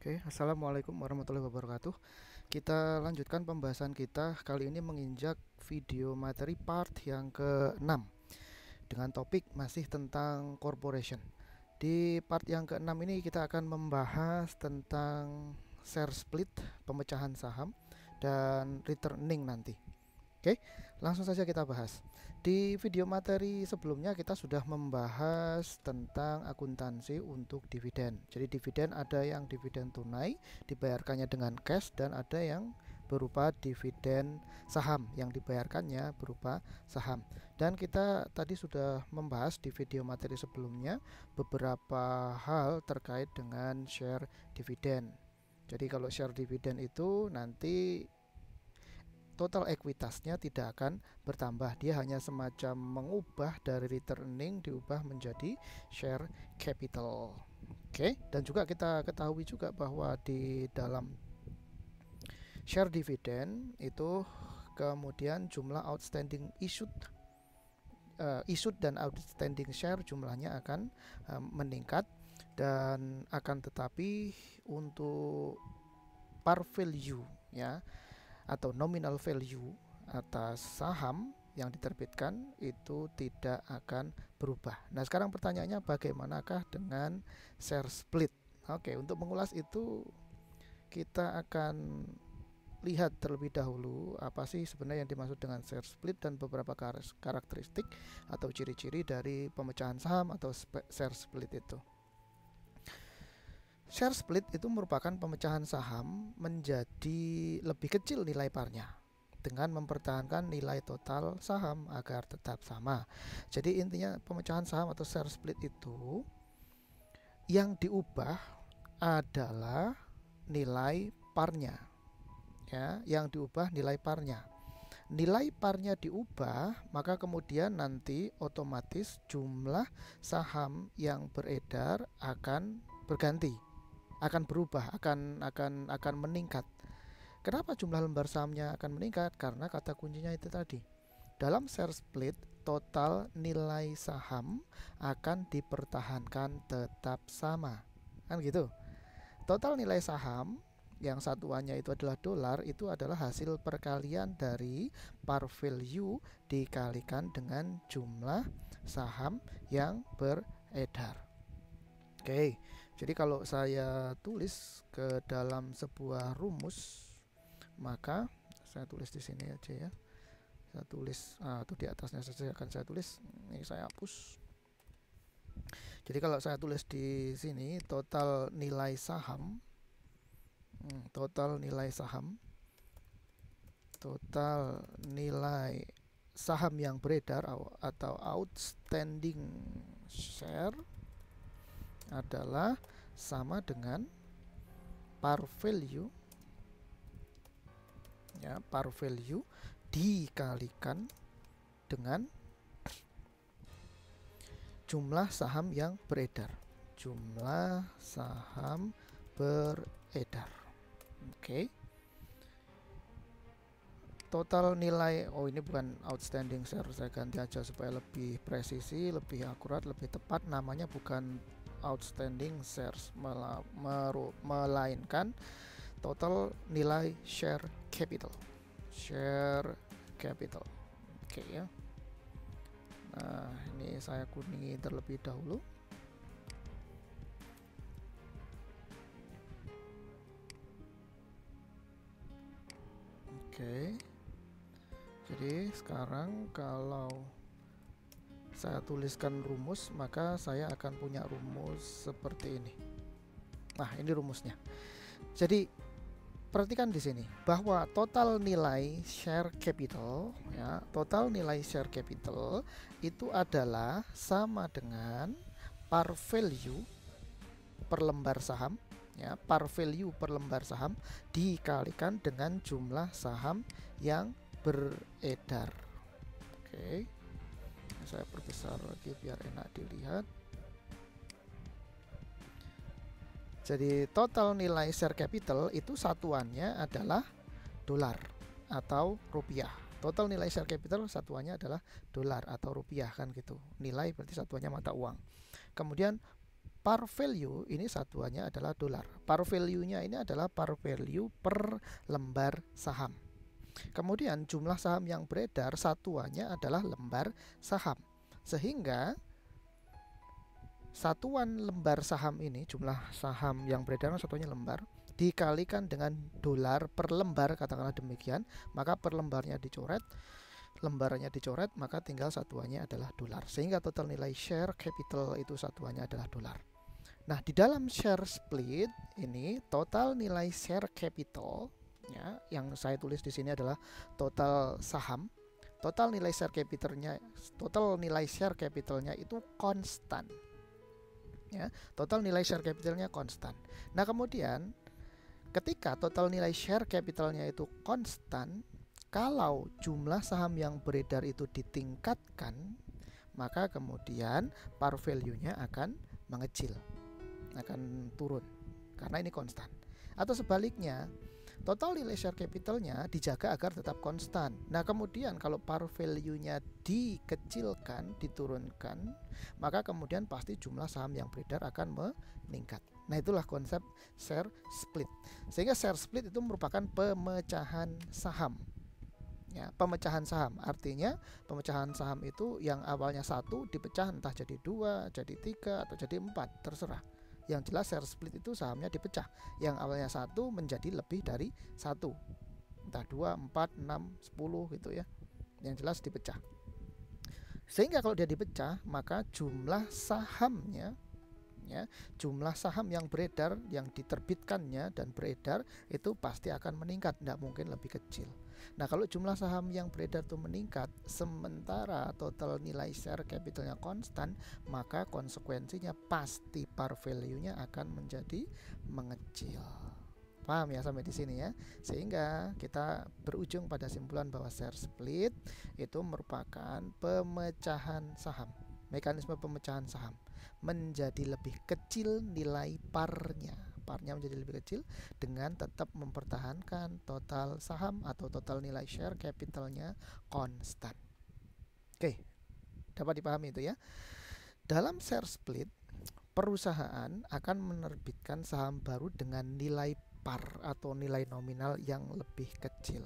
Oke, Assalamualaikum warahmatullahi wabarakatuh. Kita lanjutkan pembahasan kita Kali ini menginjak video materi part yang ke-6 Dengan topik masih tentang corporation. Di part yang ke-6 ini kita akan membahas tentang share split, pemecahan saham Dan returning nanti. Oke, langsung saja kita bahas. Di video materi sebelumnya kita sudah membahas tentang akuntansi untuk dividen. Jadi dividen ada yang dividen tunai dibayarkannya dengan cash dan ada yang berupa dividen saham yang dibayarkannya berupa saham. Dan kita tadi sudah membahas di video materi sebelumnya beberapa hal terkait dengan share dividen. Jadi kalau share dividen itu nanti total ekuitasnya tidak akan bertambah. Dia hanya semacam mengubah dari returning diubah menjadi share capital. Oke, dan juga kita ketahui juga bahwa di dalam share dividend itu kemudian jumlah outstanding issued uh, issued dan outstanding share jumlahnya akan uh, meningkat dan akan tetapi untuk par value ya atau nominal value atas saham yang diterbitkan itu tidak akan berubah. Nah, sekarang pertanyaannya bagaimanakah dengan share split? Oke, untuk mengulas itu kita akan lihat terlebih dahulu apa sih sebenarnya yang dimaksud dengan share split dan beberapa karakteristik atau ciri-ciri dari pemecahan saham atau share split itu. Share split itu merupakan pemecahan saham menjadi lebih kecil nilai parnya dengan mempertahankan nilai total saham agar tetap sama. Jadi intinya pemecahan saham atau share split itu yang diubah adalah nilai parnya. Ya, yang diubah nilai parnya. Nilai parnya diubah, maka kemudian nanti otomatis jumlah saham yang beredar akan berganti akan berubah, akan akan akan meningkat. Kenapa jumlah lembar sahamnya akan meningkat? Karena kata kuncinya itu tadi. Dalam share split, total nilai saham akan dipertahankan tetap sama. Kan gitu. Total nilai saham yang satuannya itu adalah dolar itu adalah hasil perkalian dari par value dikalikan dengan jumlah saham yang beredar. Oke, jadi kalau saya tulis ke dalam sebuah rumus, maka saya tulis di sini aja ya. Saya tulis ah, atau di atasnya saja akan saya tulis. Ini saya hapus. Jadi kalau saya tulis di sini total nilai saham, hmm, total nilai saham, total nilai saham yang beredar atau outstanding share adalah sama dengan par value ya par value dikalikan dengan jumlah saham yang beredar. Jumlah saham beredar. Oke. Okay. total nilai oh ini bukan outstanding share saya ganti aja supaya lebih presisi lebih akurat lebih tepat. Namanya bukan outstanding shares melainkan total nilai share capital. Share capital. Oke okay, ya. Nah ini saya kuningi terlebih dahulu. Oke. Okay. jadi sekarang kalau saya tuliskan rumus maka saya akan punya rumus seperti ini. Nah ini rumusnya. Jadi perhatikan di sini bahwa total nilai share capital ya total nilai share capital itu adalah sama dengan par value per lembar saham ya par value per lembar saham dikalikan dengan jumlah saham yang beredar. Oke. okay saya perbesar lagi biar enak dilihat jadi total nilai share capital itu satuannya adalah dolar atau rupiah total nilai share capital satuannya adalah dolar atau rupiah kan gitu nilai berarti satuannya mata uang kemudian par value ini satuannya adalah dolar. Par value-nya ini adalah par value per lembar saham. Kemudian jumlah saham yang beredar satuannya adalah lembar saham. Sehingga satuan lembar saham ini jumlah saham yang beredar satunya lembar dikalikan dengan dolar per lembar katakanlah demikian maka per lembarnya dicoret lembarannya dicoret maka tinggal satuannya adalah dolar sehingga total nilai share capital itu satuannya adalah dolar nah di dalam share split ini total nilai share capital ya yang saya tulis di sini adalah total saham. Total nilai share capitalnya total nilai share capitalnya itu konstan. Ya total nilai share capitalnya konstan. Nah kemudian Ketika total nilai share capitalnya itu konstan, kalau jumlah saham yang beredar itu ditingkatkan, maka kemudian par value-nya akan mengecil, akan turun karena ini konstan. Atau sebaliknya, total nilai share capitalnya dijaga agar tetap konstan. Nah, kemudian kalau par value-nya dikecilkan, diturunkan, maka kemudian pasti jumlah saham yang beredar akan meningkat. Nah, itulah konsep share split. Sehingga share split itu merupakan pemecahan saham. Ya, pemecahan saham artinya pemecahan saham itu yang awalnya satu dipecah entah jadi dua, jadi tiga atau jadi empat terserah. Yang jelas share split itu sahamnya dipecah. Yang awalnya satu menjadi lebih dari satu, entah dua, empat, enam, sepuluh gitu ya. Yang jelas dipecah. Sehingga kalau dia dipecah maka jumlah sahamnya ya jumlah saham yang beredar yang diterbitkannya dan beredar itu pasti akan meningkat tidak mungkin lebih kecil nah kalau jumlah saham yang beredar itu meningkat sementara total nilai share capitalnya konstan maka konsekuensinya pasti par value-nya akan menjadi mengecil. Paham ya sampai di sini ya? Sehingga kita berujung pada simpulan bahwa share split itu merupakan pemecahan saham mekanisme pemecahan saham menjadi lebih kecil nilai parnya parnya menjadi lebih kecil dengan tetap mempertahankan total saham atau total nilai share capitalnya konstan. Oke dapat dipahami itu ya. Dalam share split perusahaan akan menerbitkan saham baru dengan nilai par atau nilai nominal yang lebih kecil.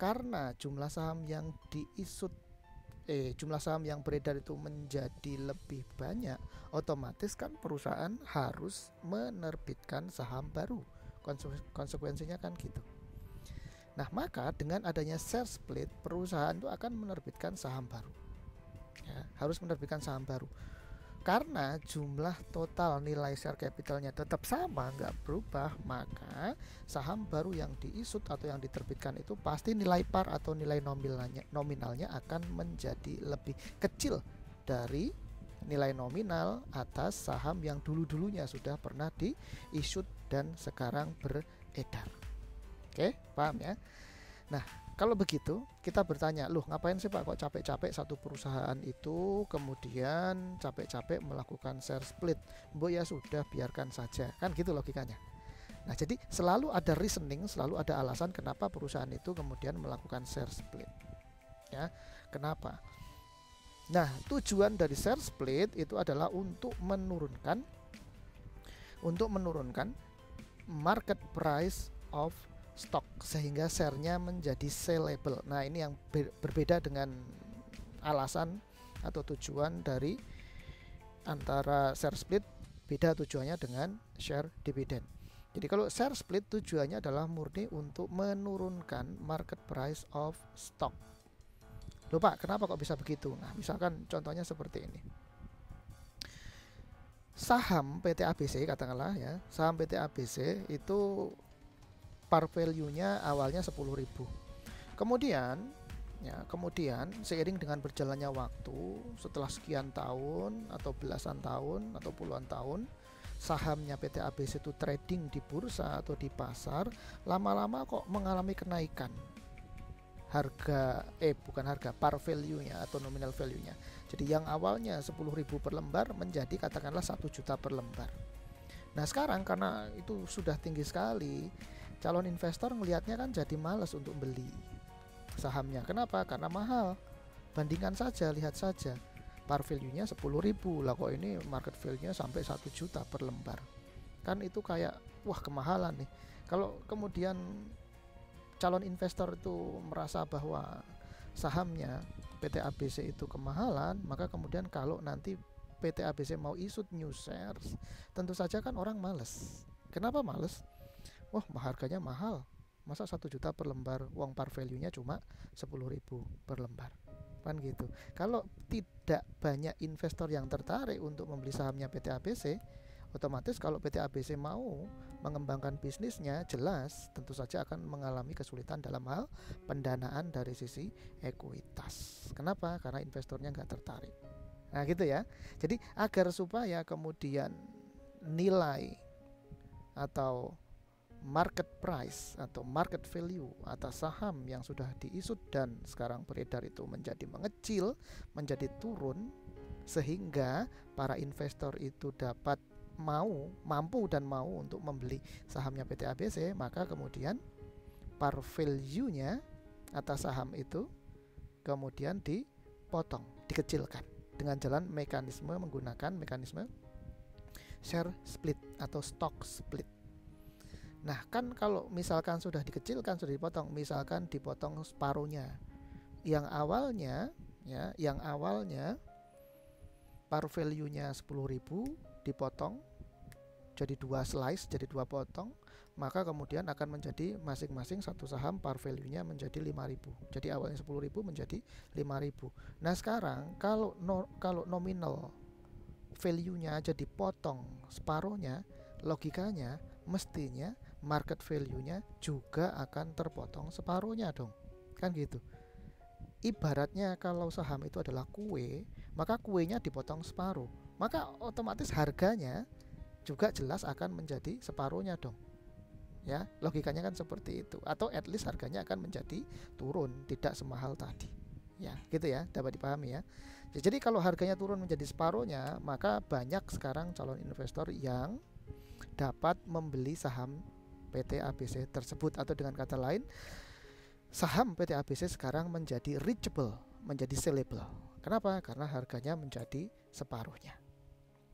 Karena jumlah saham yang diisut eh jumlah saham yang beredar itu menjadi lebih banyak, otomatis kan perusahaan harus menerbitkan saham baru. Konsekuensinya kan gitu. Nah, maka dengan adanya share split, perusahaan itu akan menerbitkan saham baru. Ya, harus menerbitkan saham baru karena jumlah total nilai share capitalnya tetap sama nggak berubah maka saham baru yang diisut atau yang diterbitkan itu pasti nilai par atau nilai nominalnya nominalnya akan menjadi lebih kecil dari nilai nominal atas saham yang dulu-dulunya sudah pernah diisut dan sekarang beredar. Oke paham ya? Nah kalau begitu, kita bertanya, loh ngapain sih Pak kok capek-capek satu perusahaan itu kemudian capek-capek melakukan share split? Bu ya sudah biarkan saja. Kan gitu logikanya. Nah, jadi selalu ada reasoning, selalu ada alasan kenapa perusahaan itu kemudian melakukan share split. Ya, kenapa? Nah, tujuan dari share split itu adalah untuk menurunkan untuk menurunkan market price of stok sehingga sharenya menjadi sellable. Nah, ini yang ber berbeda dengan alasan atau tujuan dari antara share split beda tujuannya dengan share dividend. Jadi kalau share split tujuannya adalah murni untuk menurunkan market price of stock. Lupa kenapa kok bisa begitu? Nah, misalkan contohnya seperti ini. Saham PT ABC katakanlah ya, saham PT ABC itu par value-nya awalnya 10.000. Kemudian ya, kemudian seiring dengan berjalannya waktu setelah sekian tahun atau belasan tahun atau puluhan tahun sahamnya PT ABC itu trading di bursa atau di pasar lama-lama kok mengalami kenaikan harga eh bukan harga par value-nya atau nominal value-nya. Jadi yang awalnya 10.000 per lembar menjadi katakanlah 1 juta per lembar. Nah, sekarang karena itu sudah tinggi sekali, calon investor melihatnya kan jadi males untuk beli sahamnya. Kenapa? Karena mahal. Bandingkan saja, lihat saja. par value-nya 10.000 lah kok ini market value-nya sampai 1 juta per lembar kan itu kayak wah kemahalan nih kalau kemudian calon investor itu merasa bahwa sahamnya PT ABC itu kemahalan maka kemudian kalau nanti PT ABC mau isut new shares tentu saja kan orang males kenapa males wah harganya mahal. Masa satu juta per lembar? Uang par value nya cuma 10.000 per lembar. Kan gitu. Kalau tidak banyak investor yang tertarik untuk membeli sahamnya PT ABC otomatis kalau PT ABC mau mengembangkan bisnisnya jelas tentu saja akan mengalami kesulitan dalam hal pendanaan dari sisi ekuitas. Kenapa? Karena investornya nggak tertarik. Nah gitu ya. Jadi agar supaya kemudian nilai atau market price atau market value atas saham yang sudah diisut dan sekarang beredar itu menjadi mengecil, menjadi turun sehingga para investor itu dapat mau, mampu dan mau untuk membeli sahamnya PT ABC, maka kemudian par value-nya atas saham itu kemudian dipotong, dikecilkan dengan jalan mekanisme menggunakan mekanisme share split atau stock split. Nah, kan kalau misalkan sudah dikecilkan, sudah dipotong, misalkan dipotong separuhnya. Yang awalnya ya, yang awalnya par value-nya 10.000 dipotong jadi dua slice, jadi dua potong, maka kemudian akan menjadi masing-masing satu saham par value-nya menjadi 5.000. Jadi awalnya 10.000 menjadi 5.000. Nah, sekarang kalau no, kalau nominal value-nya aja dipotong separuhnya, logikanya mestinya market value-nya juga akan terpotong separuhnya dong. Kan gitu. Ibaratnya kalau saham itu adalah kue, maka kuenya dipotong separuh. Maka otomatis harganya juga jelas akan menjadi separuhnya dong. Ya, logikanya kan seperti itu. Atau at least harganya akan menjadi turun, tidak semahal tadi. Ya, gitu ya, dapat dipahami ya. Jadi kalau harganya turun menjadi separuhnya, maka banyak sekarang calon investor yang dapat membeli saham PT ABC tersebut atau dengan kata lain saham PT ABC sekarang menjadi reachable, menjadi sellable. Kenapa? Karena harganya menjadi separuhnya.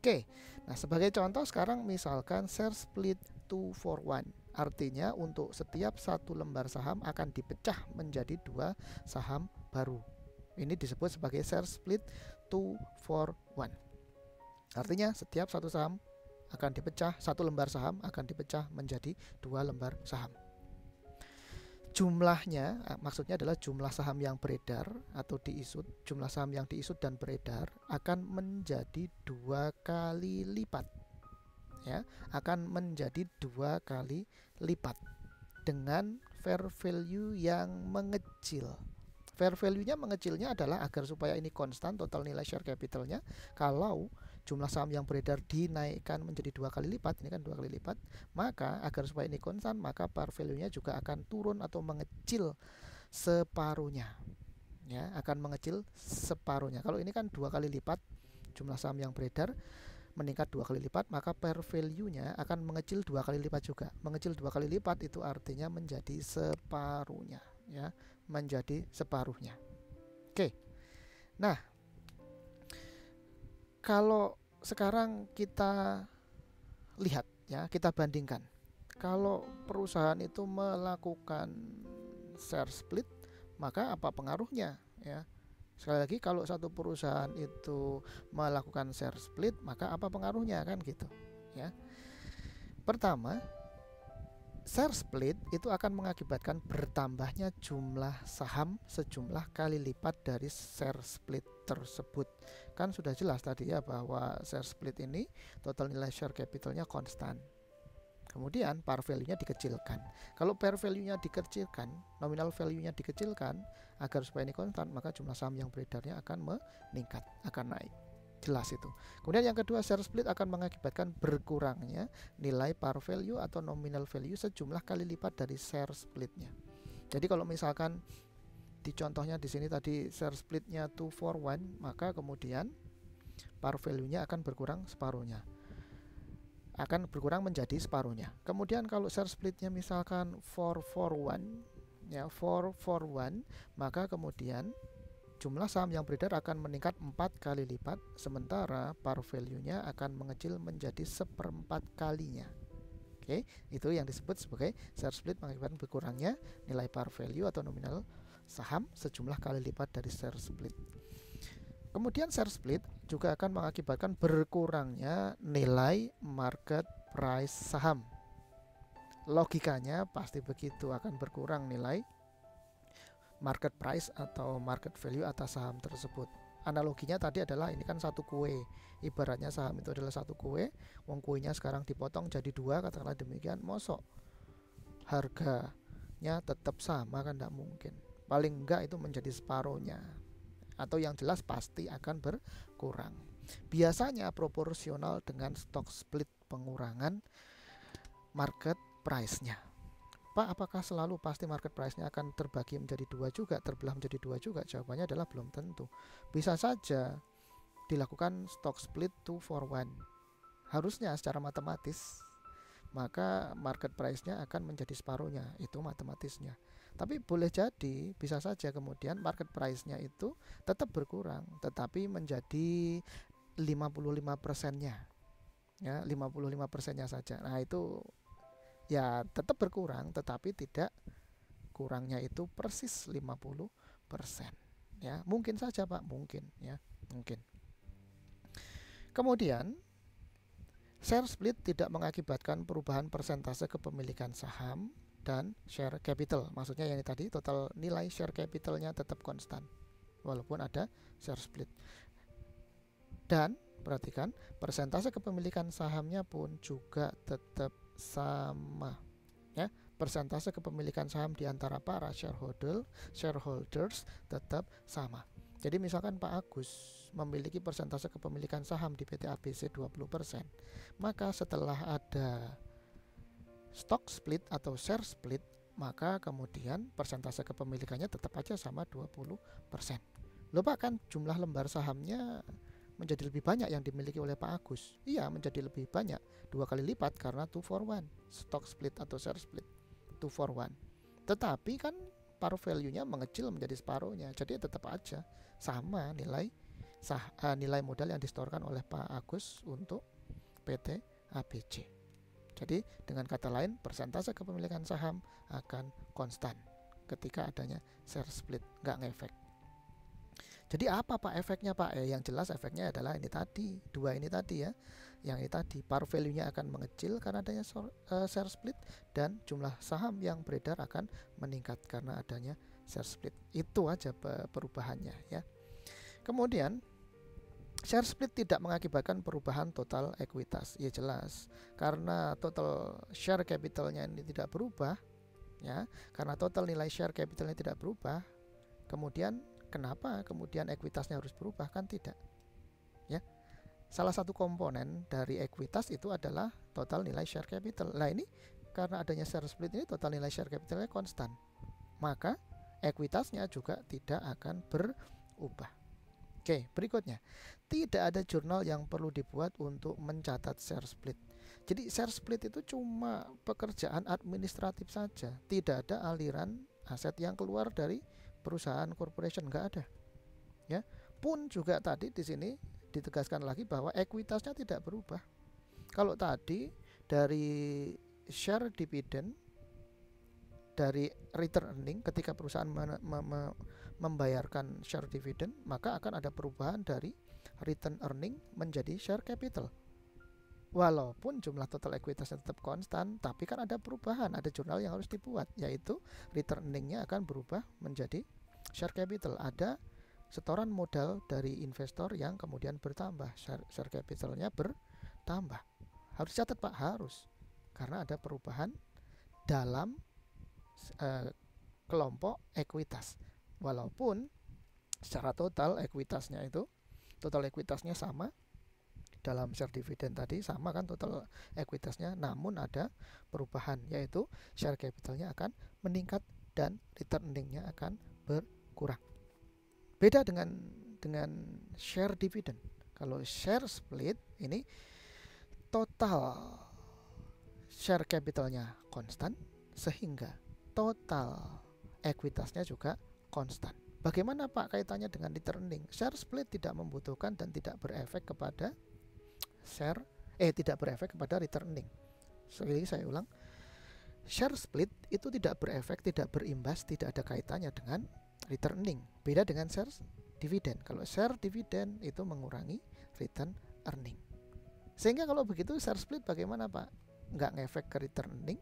Oke, nah sebagai contoh sekarang misalkan share split 2 for 1 Artinya untuk setiap satu lembar saham akan dipecah menjadi dua saham baru Ini disebut sebagai share split 2 for 1 Artinya setiap satu saham akan dipecah satu lembar saham akan dipecah menjadi dua lembar saham. Jumlahnya eh, maksudnya adalah jumlah saham yang beredar atau diisut, jumlah saham yang diisut dan beredar akan menjadi dua kali lipat, ya, akan menjadi dua kali lipat dengan fair value yang mengecil. Fair value-nya mengecilnya adalah agar supaya ini konstan total nilai share capitalnya. Kalau jumlah saham yang beredar dinaikkan menjadi dua kali lipat ini kan dua kali lipat maka agar supaya ini konstan maka par value nya juga akan turun atau mengecil separuhnya. Ya akan mengecil separuhnya. Kalau ini kan dua kali lipat jumlah saham yang beredar meningkat dua kali lipat maka per value nya akan mengecil dua kali lipat juga. Mengecil dua kali lipat itu artinya menjadi separuhnya ya menjadi separuhnya. Oke. Nah kalau sekarang kita lihat ya, kita bandingkan. Kalau perusahaan itu melakukan share split, maka apa pengaruhnya ya? Sekali lagi kalau satu perusahaan itu melakukan share split, maka apa pengaruhnya kan gitu ya. Pertama, share split itu akan mengakibatkan bertambahnya jumlah saham sejumlah kali lipat dari share split tersebut. Kan sudah jelas tadi ya bahwa share split ini total nilai share capitalnya konstan. Kemudian par value-nya dikecilkan. Kalau par value-nya dikecilkan, nominal value-nya dikecilkan agar supaya ini konstan, maka jumlah saham yang beredarnya akan meningkat, akan naik jelas itu. Kemudian yang kedua share split akan mengakibatkan berkurangnya nilai par value atau nominal value sejumlah kali lipat dari share splitnya. Jadi kalau misalkan di contohnya di sini tadi share splitnya 2 for 1 maka kemudian par value-nya akan berkurang separuhnya akan berkurang menjadi separuhnya kemudian kalau share splitnya misalkan 4 for 1 ya 4 for 1 maka kemudian jumlah saham yang beredar akan meningkat empat kali lipat, sementara par value-nya akan mengecil menjadi seperempat kalinya. Oke, itu yang disebut sebagai share split mengakibatkan berkurangnya nilai par value atau nominal saham sejumlah kali lipat dari share split. Kemudian share split juga akan mengakibatkan berkurangnya nilai market price saham. Logikanya pasti begitu akan berkurang nilai market price atau market value atas saham tersebut. Analoginya tadi adalah ini kan satu kue. Ibaratnya saham itu adalah satu kue, wong kuenya sekarang dipotong jadi dua, katakanlah demikian, mosok harganya tetap sama kan tidak mungkin. Paling enggak itu menjadi separohnya atau yang jelas pasti akan berkurang. Biasanya proporsional dengan stock split pengurangan market price-nya. Pak, apakah selalu pasti market price-nya akan terbagi menjadi dua juga, terbelah menjadi dua juga? Jawabannya adalah belum tentu. Bisa saja dilakukan stock split two for one. Harusnya secara matematis, maka market price-nya akan menjadi separuhnya, itu matematisnya. Tapi boleh jadi, bisa saja kemudian market price-nya itu tetap berkurang, tetapi menjadi 55 persennya. Ya, 55 persennya saja. Nah, itu ya tetap berkurang tetapi tidak kurangnya itu persis 50% ya mungkin saja Pak mungkin ya mungkin. Kemudian share split tidak mengakibatkan perubahan persentase kepemilikan saham dan share capital. Maksudnya yang tadi total nilai share capitalnya tetap konstan walaupun ada share split. Dan perhatikan persentase kepemilikan sahamnya pun juga tetap sama ya persentase kepemilikan saham di antara para shareholder shareholders tetap sama jadi misalkan Pak Agus memiliki persentase kepemilikan saham di PT ABC 20%, maka setelah ada stock split atau share split, maka kemudian persentase kepemilikannya tetap aja sama 20%. Loh Pak kan jumlah lembar sahamnya menjadi lebih banyak yang dimiliki oleh Pak Agus. Iya, menjadi lebih banyak, dua kali lipat karena two for one, stock split atau share split, two for one. Tetapi kan paruh value-nya mengecil menjadi separuhnya, jadi tetap aja sama nilai sah uh, nilai modal yang distorkan oleh Pak Agus untuk PT ABC. Jadi dengan kata lain persentase kepemilikan saham akan konstan ketika adanya share split, nggak ngefek. Jadi apa Pak efeknya Pak? Eh, yang jelas efeknya adalah ini tadi, dua ini tadi ya. Yang ini tadi, par value-nya akan mengecil karena adanya uh, share split dan jumlah saham yang beredar akan meningkat karena adanya share split. Itu aja perubahannya ya. Kemudian share split tidak mengakibatkan perubahan total ekuitas. Ya jelas, karena total share capitalnya ini tidak berubah ya. Karena total nilai share capitalnya tidak berubah, kemudian Kenapa kemudian ekuitasnya harus berubah? Kan tidak. Ya. Salah satu komponen dari ekuitas itu adalah total nilai share capital. Nah, ini karena adanya share split ini total nilai share capitalnya konstan. Maka ekuitasnya juga tidak akan berubah. Oke, berikutnya. Tidak ada jurnal yang perlu dibuat untuk mencatat share split. Jadi share split itu cuma pekerjaan administratif saja, tidak ada aliran aset yang keluar dari perusahaan corporation nggak ada. Ya pun juga tadi di sini ditegaskan lagi bahwa ekuitasnya tidak berubah. Kalau tadi dari share dividend dari return earning ketika perusahaan membayarkan share dividend maka akan ada perubahan dari return earning menjadi share capital walaupun jumlah total ekuitasnya tetap konstan tapi kan ada perubahan ada jurnal yang harus dibuat yaitu return earningnya akan berubah menjadi share capital. Ada setoran modal dari investor yang kemudian bertambah share, share capitalnya bertambah. Harus catat pak harus. Karena ada perubahan dalam uh, kelompok ekuitas. Walaupun secara total ekuitasnya itu total ekuitasnya sama dalam share dividend tadi sama kan total ekuitasnya namun ada perubahan yaitu share capitalnya akan meningkat dan return earningnya akan berkurang. Beda dengan dengan share dividend. Kalau share split ini total share capitalnya konstan sehingga total ekuitasnya juga konstan. Bagaimana Pak kaitannya dengan returning? Share split tidak membutuhkan dan tidak berefek kepada share eh tidak berefek kepada returning. Sekali lagi saya ulang. Share split itu tidak berefek, tidak berimbas, tidak ada kaitannya dengan returning. Beda dengan share dividen. Kalau share dividen itu mengurangi return earning. Sehingga kalau begitu share split bagaimana Pak? Nggak ngefek ke returning,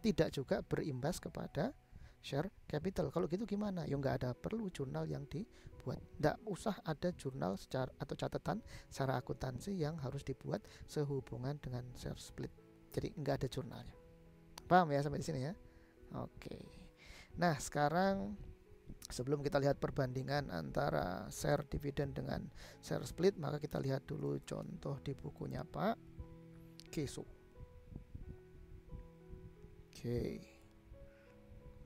tidak juga berimbas kepada share capital. Kalau gitu gimana? Ya nggak ada perlu jurnal yang dibuat. Nggak usah ada jurnal secara atau catatan secara akuntansi yang harus dibuat sehubungan dengan share split. Jadi nggak ada jurnalnya. Paham ya sampai di sini ya? Oke. Nah, sekarang sebelum kita lihat perbandingan antara share dividen dengan share split, maka kita lihat dulu contoh di bukunya Pak Kesu. Oke.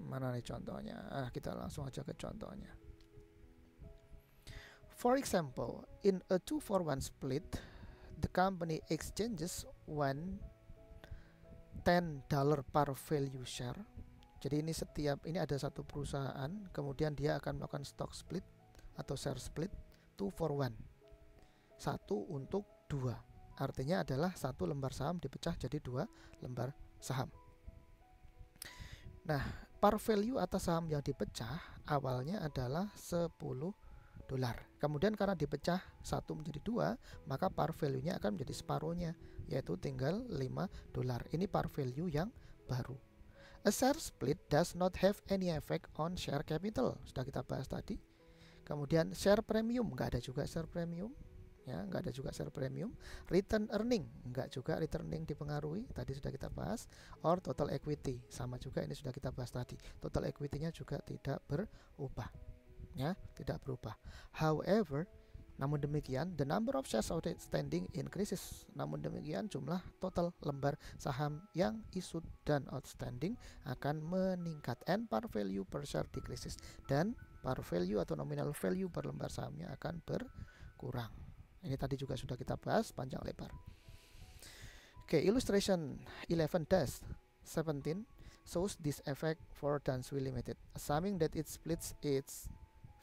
Mana nih contohnya? Ah, kita langsung aja ke contohnya. For example, in a 2 for 1 split, the company exchanges one $10 per value share. Jadi ini setiap ini ada satu perusahaan, kemudian dia akan melakukan stock split atau share split two for one. Satu untuk dua. Artinya adalah satu lembar saham dipecah jadi dua lembar saham. Nah, par value atas saham yang dipecah awalnya adalah 10 dolar. Kemudian karena dipecah satu menjadi dua, maka par value-nya akan menjadi separuhnya, yaitu tinggal 5 dolar. Ini par value yang baru. A share split does not have any effect on share capital. Sudah kita bahas tadi. Kemudian share premium nggak ada juga share premium ya nggak ada juga share premium return earning nggak juga return earning dipengaruhi tadi sudah kita bahas or total equity sama juga ini sudah kita bahas tadi total equity-nya juga tidak berubah ya tidak berubah however namun demikian, the number of shares outstanding increases. Namun demikian, jumlah total lembar saham yang issued dan outstanding akan meningkat. And par value per share decreases. Dan par value atau nominal value per lembar sahamnya akan berkurang. Ini tadi juga sudah kita bahas panjang lebar. Oke, okay, illustration 11 dash 17 shows this effect for Dansui Limited, assuming that it splits its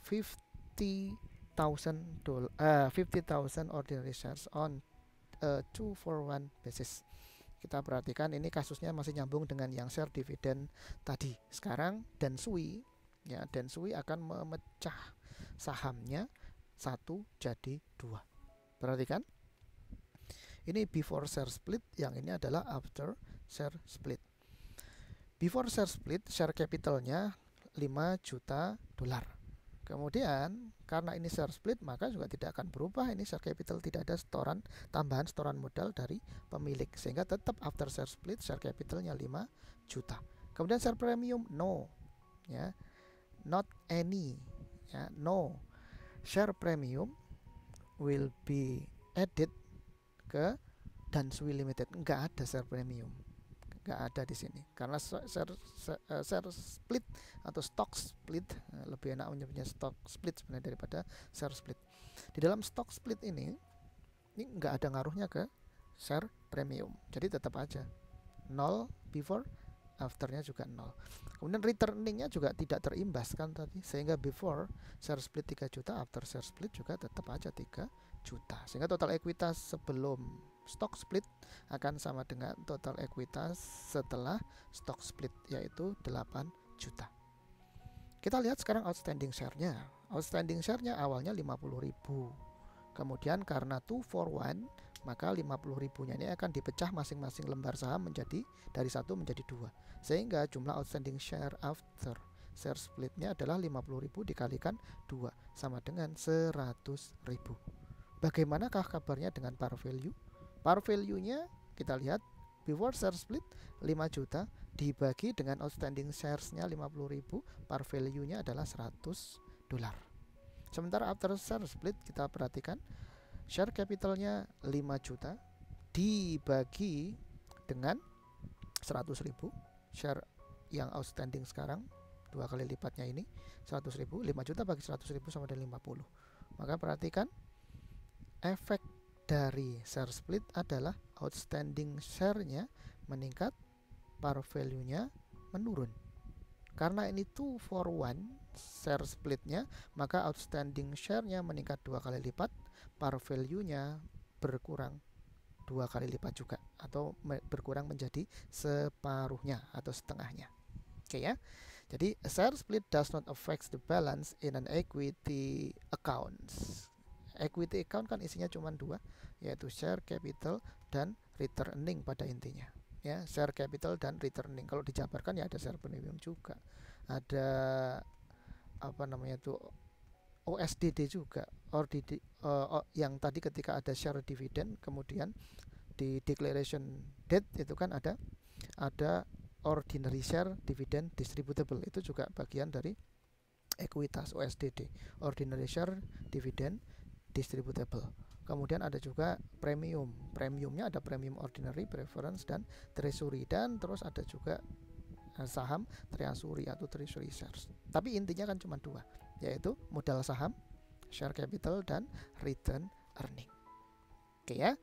50 thousand dollar uh, fifty thousand ordinary shares on a two for one basis. Kita perhatikan ini kasusnya masih nyambung dengan yang share dividen tadi. Sekarang Densui ya Densui akan memecah sahamnya satu jadi dua. Perhatikan. Ini before share split, yang ini adalah after share split. Before share split, share capitalnya 5 juta dolar Kemudian karena ini share split maka juga tidak akan berubah ini share capital tidak ada setoran tambahan setoran modal dari pemilik sehingga tetap after share split share capitalnya 5 juta. Kemudian share premium no ya. Not any ya no. Share premium will be added ke Dansui Limited. Enggak ada share premium. Nggak ada di sini. Karena share, share, share split atau stock split eh, lebih enak menyebutnya stock split sebenarnya daripada share split. Di dalam stock split ini ini nggak ada ngaruhnya ke share premium. Jadi tetap aja. Nol before afternya juga nol kemudian returningnya juga tidak terimbas kan tadi sehingga before share split 3 juta after share split juga tetap aja 3 juta sehingga total ekuitas sebelum stock split akan sama dengan total ekuitas setelah stock split yaitu 8 juta. Kita lihat sekarang outstanding share-nya. Outstanding share-nya awalnya 50.000. Kemudian karena 2 for 1 maka 50 ribunya ini akan dipecah masing-masing lembar saham menjadi dari satu menjadi dua. Sehingga jumlah outstanding share after share splitnya adalah 50 ribu dikalikan dua sama dengan 100 ribu. Bagaimanakah kabarnya dengan par value? Par value-nya kita lihat before share split 5 juta dibagi dengan outstanding shares-nya 50.000 par value-nya adalah 100 dolar. Sementara after share split kita perhatikan share capitalnya 5 juta dibagi dengan 100.000 share yang outstanding sekarang dua kali lipatnya ini 100.000 5 juta bagi 100.000 sama dengan 50 maka perhatikan efek dari share split adalah outstanding share-nya meningkat, par value-nya menurun. Karena ini two for one share splitnya, maka outstanding share-nya meningkat dua kali lipat, par value-nya berkurang dua kali lipat juga atau berkurang menjadi separuhnya atau setengahnya. Oke ya. Jadi a share split does not affect the balance in an equity account. Equity account kan isinya cuma dua, yaitu share capital dan returning pada intinya. Ya, share capital dan returning. Kalau dijabarkan ya ada share premium juga. Ada apa namanya itu OSDD juga or di, uh, yang tadi ketika ada share dividend kemudian di declaration date itu kan ada ada ordinary share dividend distributable. Itu juga bagian dari ekuitas OSDD ordinary share dividend distributable. Kemudian ada juga premium premiumnya ada premium ordinary preference dan treasury. Dan terus ada juga Eh, saham treasury atau treasury shares. Tapi intinya kan cuma dua, yaitu modal saham, share capital dan return earning. Oke ya.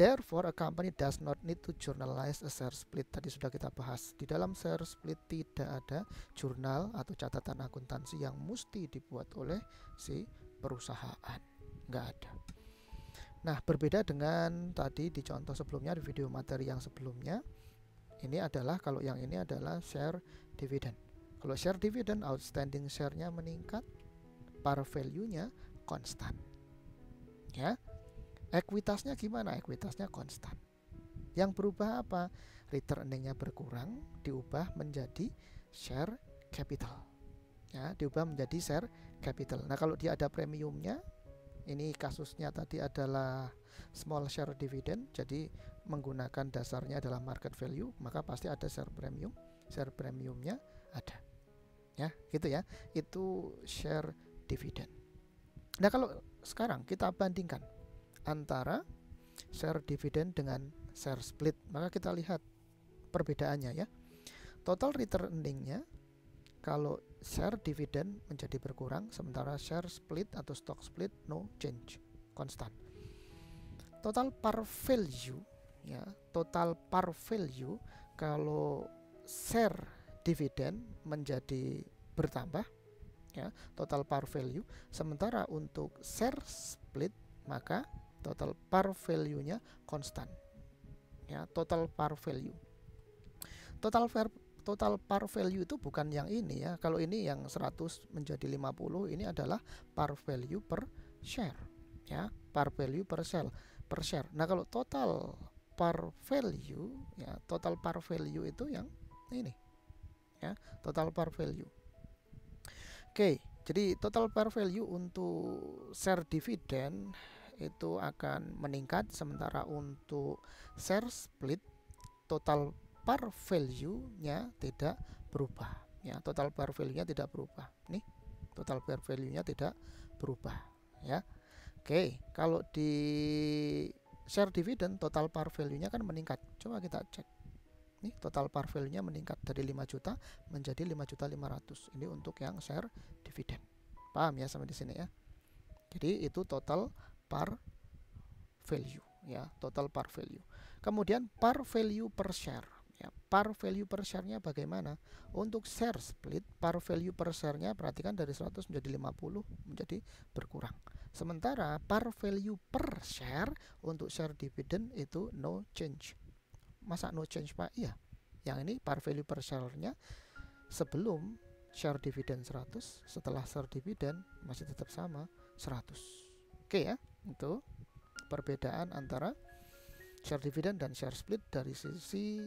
Therefore, a company does not need to journalize a share split. Tadi sudah kita bahas. Di dalam share split tidak ada jurnal atau catatan akuntansi yang mesti dibuat oleh si perusahaan. Nggak ada. Nah, berbeda dengan tadi di contoh sebelumnya, di video materi yang sebelumnya, ini adalah kalau yang ini adalah share dividend. Kalau share dividend outstanding share-nya meningkat, par value-nya konstan. Ya. Ekuitasnya gimana? Ekuitasnya konstan. Yang berubah apa? Returning-nya berkurang, diubah menjadi share capital. Ya, diubah menjadi share capital. Nah, kalau dia ada premiumnya, ini kasusnya tadi adalah small share dividend, jadi menggunakan dasarnya adalah market value, maka pasti ada share premium. Share premiumnya ada. Ya, gitu ya. Itu share dividend. Nah, kalau sekarang kita bandingkan antara share dividend dengan share split, maka kita lihat perbedaannya ya. Total returningnya kalau share dividend menjadi berkurang sementara share split atau stock split no change konstan total par value ya total par value kalau share dividen menjadi bertambah ya total par value. Sementara untuk share split maka total par value-nya konstan ya total par value. Total par total par value itu bukan yang ini ya. Kalau ini yang 100 menjadi 50 ini adalah par value per share ya par value per share per share. Nah kalau total par value ya total par value itu yang ini ya total par value oke jadi total par value untuk share dividend itu akan meningkat sementara untuk share split total par value-nya tidak berubah ya total par value-nya tidak berubah nih total par value-nya tidak berubah ya oke kalau di share dividend total par value-nya kan meningkat. Coba kita cek. Nih total par meningkat dari 5 juta menjadi 5 juta 500. Ini untuk yang share dividend. Paham ya sampai di sini ya. Jadi itu total par value ya, total par value. Kemudian par value per share ya par value per share-nya bagaimana untuk share split par value per share-nya perhatikan dari 100 menjadi 50 menjadi berkurang sementara par value per share untuk share dividend itu no change masa no change Pak iya yang ini par value per share-nya sebelum share dividend 100 setelah share dividend masih tetap sama 100 oke ya itu perbedaan antara share dividend dan share split dari sisi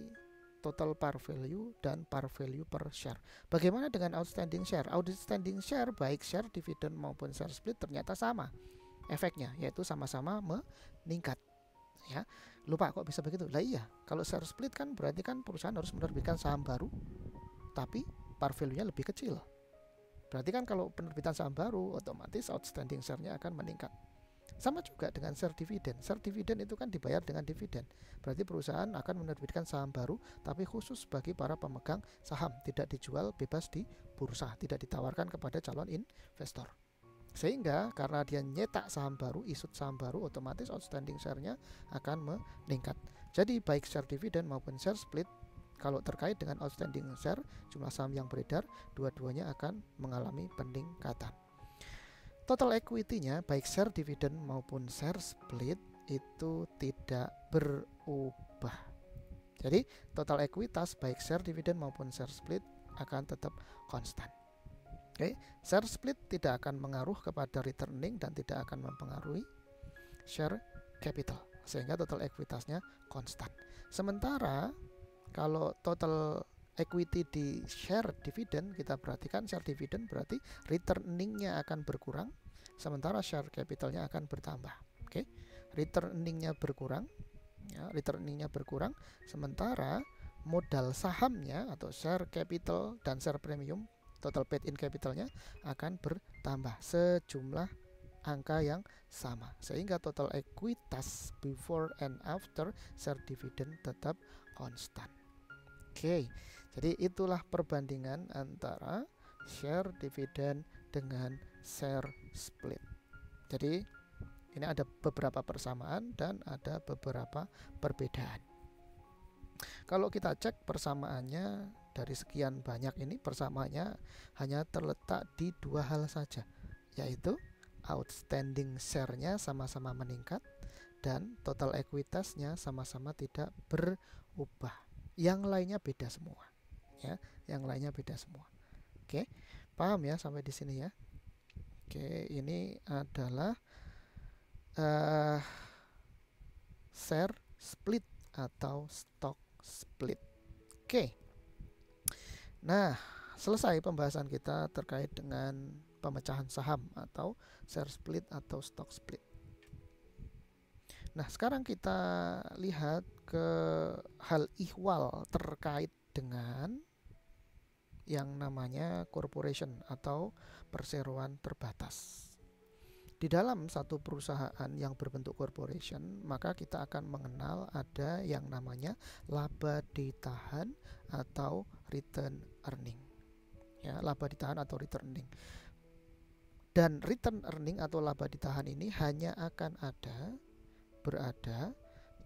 total par value dan par value per share. Bagaimana dengan outstanding share? Outstanding share baik share dividend maupun share split ternyata sama efeknya yaitu sama-sama meningkat. Ya. Lupa kok bisa begitu? Lah iya, kalau share split kan berarti kan perusahaan harus menerbitkan saham baru tapi par value-nya lebih kecil. Berarti kan kalau penerbitan saham baru otomatis outstanding share-nya akan meningkat. Sama juga dengan share dividen. Share dividen itu kan dibayar dengan dividen. Berarti perusahaan akan menerbitkan saham baru tapi khusus bagi para pemegang saham, tidak dijual bebas di bursa, tidak ditawarkan kepada calon investor. Sehingga karena dia nyetak saham baru, isut saham baru, otomatis outstanding share-nya akan meningkat. Jadi baik share dividen maupun share split Kalau terkait dengan outstanding share, jumlah saham yang beredar, dua-duanya akan mengalami peningkatan. Total equity-nya baik share dividend maupun share split itu tidak berubah. Jadi total ekuitas baik share dividend maupun share split akan tetap konstan. Oke, share split tidak akan mengaruh kepada returning dan tidak akan mempengaruhi share capital sehingga total ekuitasnya konstan. Sementara kalau total equity di share dividend kita perhatikan share dividend berarti returningnya akan berkurang sementara share capitalnya akan bertambah. Oke, returningnya berkurang, ya, returningnya berkurang sementara modal sahamnya atau share capital dan share premium total paid in capitalnya akan bertambah sejumlah angka yang sama sehingga total ekuitas before and after share dividend tetap konstan. Oke, jadi itulah perbandingan antara share dividend dengan share split. Jadi ini ada beberapa persamaan dan ada beberapa perbedaan. Kalau kita cek persamaannya dari sekian banyak ini persamaannya hanya terletak di dua hal saja, yaitu outstanding share-nya sama-sama meningkat dan total ekuitasnya sama-sama tidak berubah. Yang lainnya beda semua. Ya, yang lainnya beda semua. Oke, paham ya sampai di sini ya. Oke, ini adalah uh, share split atau stock split. Oke. Nah, selesai pembahasan kita terkait dengan pemecahan saham atau share split atau stock split. Nah, sekarang kita lihat ke hal ihwal terkait dengan yang namanya corporation atau perseroan terbatas. Di dalam satu perusahaan yang berbentuk corporation, maka kita akan mengenal ada yang namanya laba ditahan atau return earning. Ya, laba ditahan atau return earning. Dan return earning atau laba ditahan ini hanya akan ada berada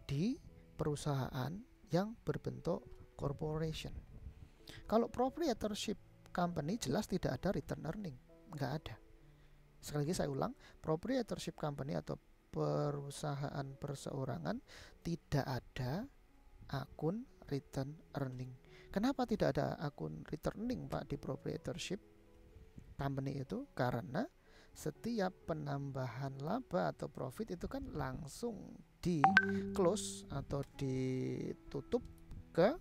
di perusahaan yang berbentuk corporation. Kalau proprietorship company jelas tidak ada return earning, nggak ada. Sekali lagi saya ulang, proprietorship company atau perusahaan perseorangan tidak ada akun return earning. Kenapa tidak ada akun returning Pak di proprietorship company itu? Karena setiap penambahan laba atau profit itu kan langsung di close atau ditutup ke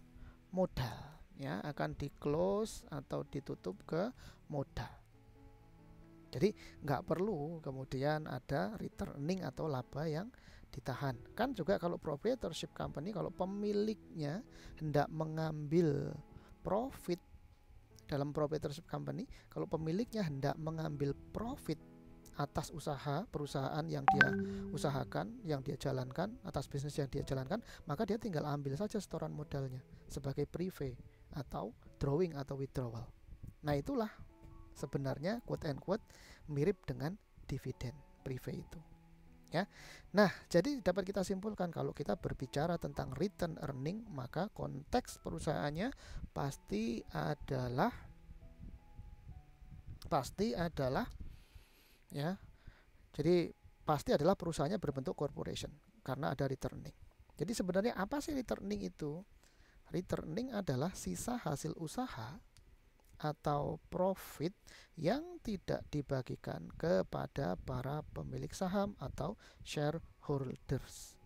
modal ya akan di close atau ditutup ke modal. Jadi nggak perlu kemudian ada returning atau laba yang ditahan. Kan juga kalau proprietorship company kalau pemiliknya hendak mengambil profit dalam proprietorship company, kalau pemiliknya hendak mengambil profit atas usaha perusahaan yang dia usahakan, yang dia jalankan, atas bisnis yang dia jalankan, maka dia tinggal ambil saja setoran modalnya sebagai prive atau drawing atau withdrawal. Nah, itulah sebenarnya quote and quote mirip dengan dividen prive itu ya. Nah, jadi dapat kita simpulkan kalau kita berbicara tentang return earning, maka konteks perusahaannya pasti adalah pasti adalah ya. Jadi pasti adalah perusahaannya berbentuk corporation karena ada returning. Jadi sebenarnya apa sih returning itu? Returning adalah sisa hasil usaha atau profit yang tidak dibagikan kepada para pemilik saham atau shareholders.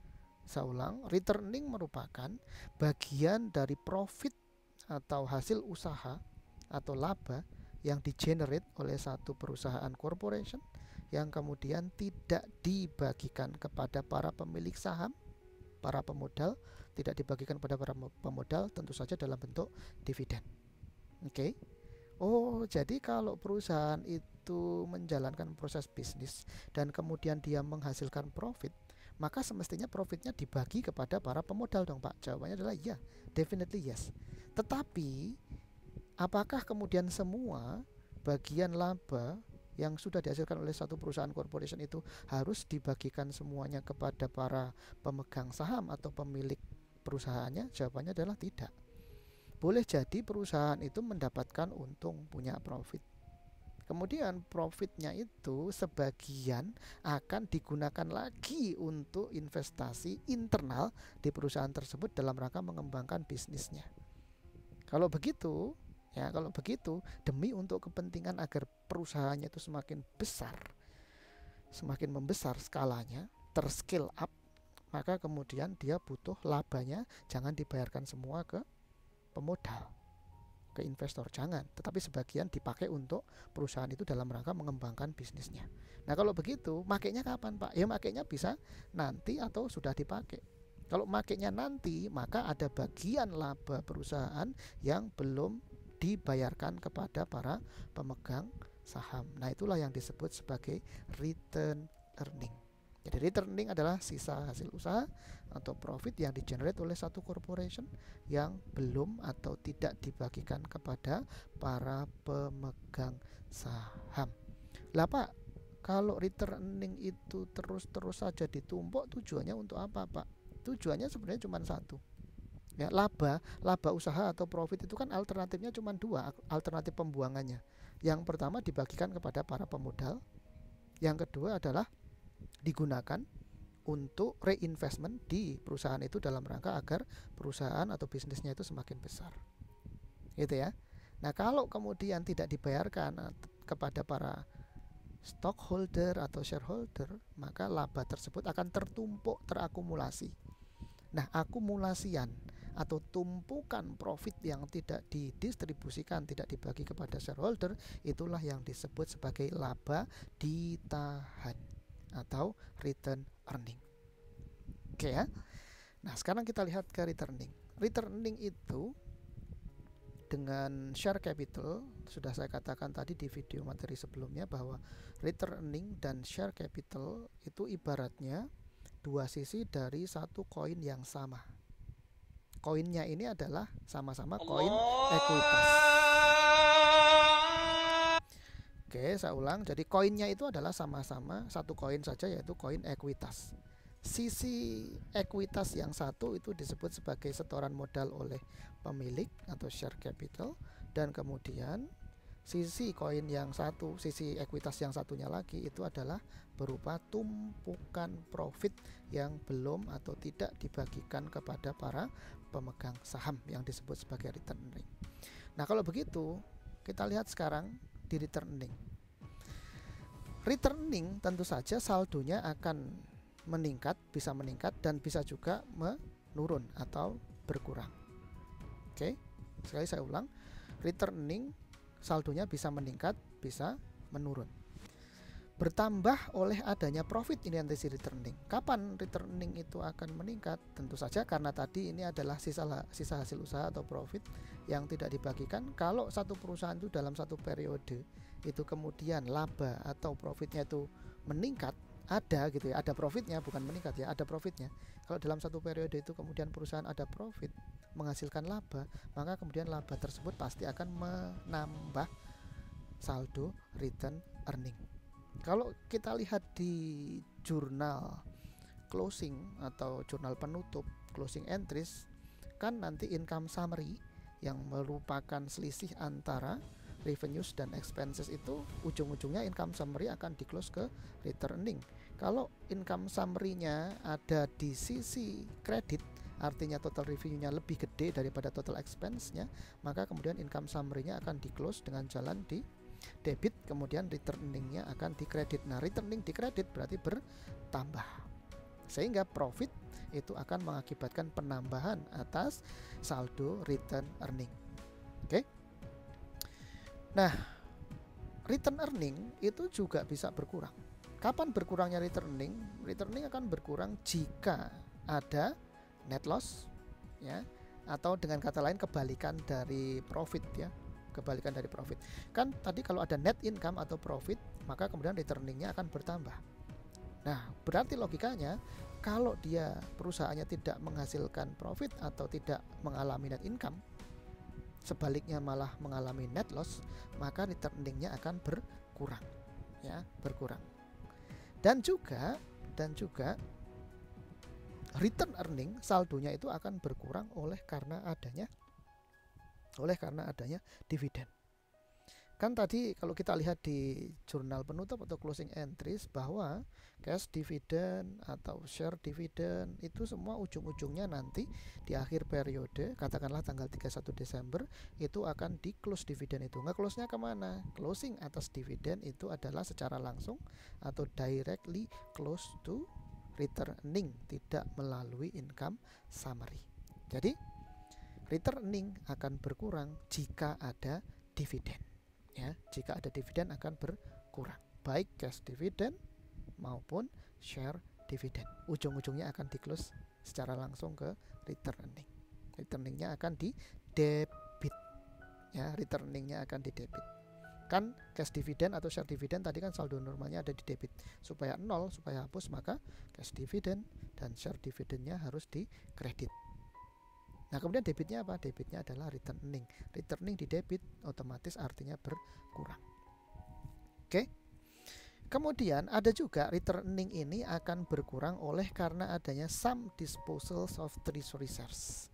Saya ulang, returning merupakan bagian dari profit atau hasil usaha atau laba yang digenerate oleh satu perusahaan corporation yang kemudian tidak dibagikan kepada para pemilik saham, para pemodal, tidak dibagikan kepada para pemodal tentu saja dalam bentuk dividen. Oke. Okay? Oh, jadi kalau perusahaan itu menjalankan proses bisnis dan kemudian dia menghasilkan profit, maka semestinya profitnya dibagi kepada para pemodal dong Pak. Jawabannya adalah ya, definitely yes. Tetapi apakah kemudian semua bagian laba yang sudah dihasilkan oleh satu perusahaan corporation itu harus dibagikan semuanya kepada para pemegang saham atau pemilik perusahaannya? Jawabannya adalah tidak. Boleh jadi perusahaan itu mendapatkan untung, punya profit. Kemudian profitnya itu sebagian akan digunakan lagi untuk investasi internal di perusahaan tersebut dalam rangka mengembangkan bisnisnya. Kalau begitu, ya kalau begitu demi untuk kepentingan agar perusahaannya itu semakin besar, semakin membesar skalanya, terskill up, maka kemudian dia butuh labanya jangan dibayarkan semua ke pemodal ke investor jangan. Tetapi sebagian dipakai untuk perusahaan itu dalam rangka mengembangkan bisnisnya. Nah kalau begitu makainya kapan pak? Ya makainya bisa nanti atau sudah dipakai. Kalau makainya nanti maka ada bagian laba perusahaan yang belum dibayarkan kepada para pemegang saham. Nah itulah yang disebut sebagai return earning jadi returning adalah sisa hasil usaha atau profit yang digenerate oleh satu corporation yang belum atau tidak dibagikan kepada para pemegang saham. Lah Pak, kalau returning itu terus-terus saja ditumpuk tujuannya untuk apa Pak? Tujuannya sebenarnya cuma satu. Ya, laba, laba usaha atau profit itu kan alternatifnya cuma dua, alternatif pembuangannya. Yang pertama dibagikan kepada para pemodal, yang kedua adalah digunakan untuk reinvestment di perusahaan itu dalam rangka agar perusahaan atau bisnisnya itu semakin besar. Gitu ya. Nah, kalau kemudian tidak dibayarkan eh, kepada para stockholder atau shareholder, maka laba tersebut akan tertumpuk, terakumulasi. Nah, akumulasian atau tumpukan profit yang tidak didistribusikan, tidak dibagi kepada shareholder, itulah yang disebut sebagai laba ditahan atau return earning. Oke ya. Nah, sekarang kita lihat ke returning. Returning itu dengan share capital sudah saya katakan tadi di video materi sebelumnya bahwa returning dan share capital itu ibaratnya dua sisi dari satu koin yang sama. Koinnya ini adalah sama-sama koin ekuitas. Oke, saya ulang. Jadi koinnya itu adalah sama-sama satu koin saja yaitu koin ekuitas. Sisi ekuitas yang satu itu disebut sebagai setoran modal oleh pemilik atau share capital dan kemudian sisi koin yang satu, sisi ekuitas yang satunya lagi itu adalah berupa tumpukan profit yang belum atau tidak dibagikan kepada para pemegang saham yang disebut sebagai returning. Nah, kalau begitu, kita lihat sekarang di returning. Returning tentu saja saldonya akan meningkat, bisa meningkat dan bisa juga menurun atau berkurang. Oke, sekali saya ulang, returning saldonya bisa meningkat, bisa menurun bertambah oleh adanya profit si returning. Kapan returning itu akan meningkat? Tentu saja karena tadi ini adalah sisa sisa hasil usaha atau profit yang tidak dibagikan. Kalau satu perusahaan itu dalam satu periode itu kemudian laba atau profitnya itu meningkat, ada gitu ya, ada profitnya bukan meningkat ya, ada profitnya. Kalau dalam satu periode itu kemudian perusahaan ada profit menghasilkan laba, maka kemudian laba tersebut pasti akan menambah saldo return earning. Kalau kita lihat di jurnal closing atau jurnal penutup closing entries kan nanti income summary yang merupakan selisih antara revenues dan expenses itu ujung-ujungnya income summary akan di close ke returning. Kalau income summary-nya ada di sisi kredit artinya total revenue-nya lebih gede daripada total expense-nya, maka kemudian income summary-nya akan di close dengan jalan di debit kemudian returningnya akan dikredit. Nah returning dikredit berarti bertambah sehingga profit itu akan mengakibatkan penambahan atas saldo return earning. Oke? Okay? nah return earning itu juga bisa berkurang. Kapan berkurangnya returning? Returning akan berkurang jika ada net loss ya atau dengan kata lain kebalikan dari profit ya kebalikan dari profit. Kan tadi kalau ada net income atau profit, maka kemudian returningnya akan bertambah. Nah, berarti logikanya kalau dia perusahaannya tidak menghasilkan profit atau tidak mengalami net income, sebaliknya malah mengalami net loss, maka returningnya akan berkurang, ya, berkurang. Dan juga dan juga return earning saldonya itu akan berkurang oleh karena adanya oleh karena adanya dividen. Kan tadi kalau kita lihat di jurnal penutup atau closing entries bahwa cash dividend atau share dividend itu semua ujung-ujungnya nanti di akhir periode katakanlah tanggal 31 Desember itu akan di close dividen itu. Nggak close-nya ke mana? Closing atas dividen itu adalah secara langsung atau directly close to returning tidak melalui income summary. Jadi returning akan berkurang jika ada dividen ya. Jika ada dividen akan berkurang baik cash dividen maupun share dividen ujung-ujungnya akan di close secara langsung ke returning. Returningnya akan di debit ya. Returningnya akan di debit kan cash dividen atau share dividen tadi kan saldo normalnya ada di debit. Supaya nol supaya hapus maka cash dividen dan share dividennya harus di kredit Nah, kemudian debitnya apa? Debitnya adalah returning. Returning di debit otomatis artinya berkurang. Oke. Kemudian ada juga returning ini akan berkurang oleh karena adanya some disposals of treasury shares.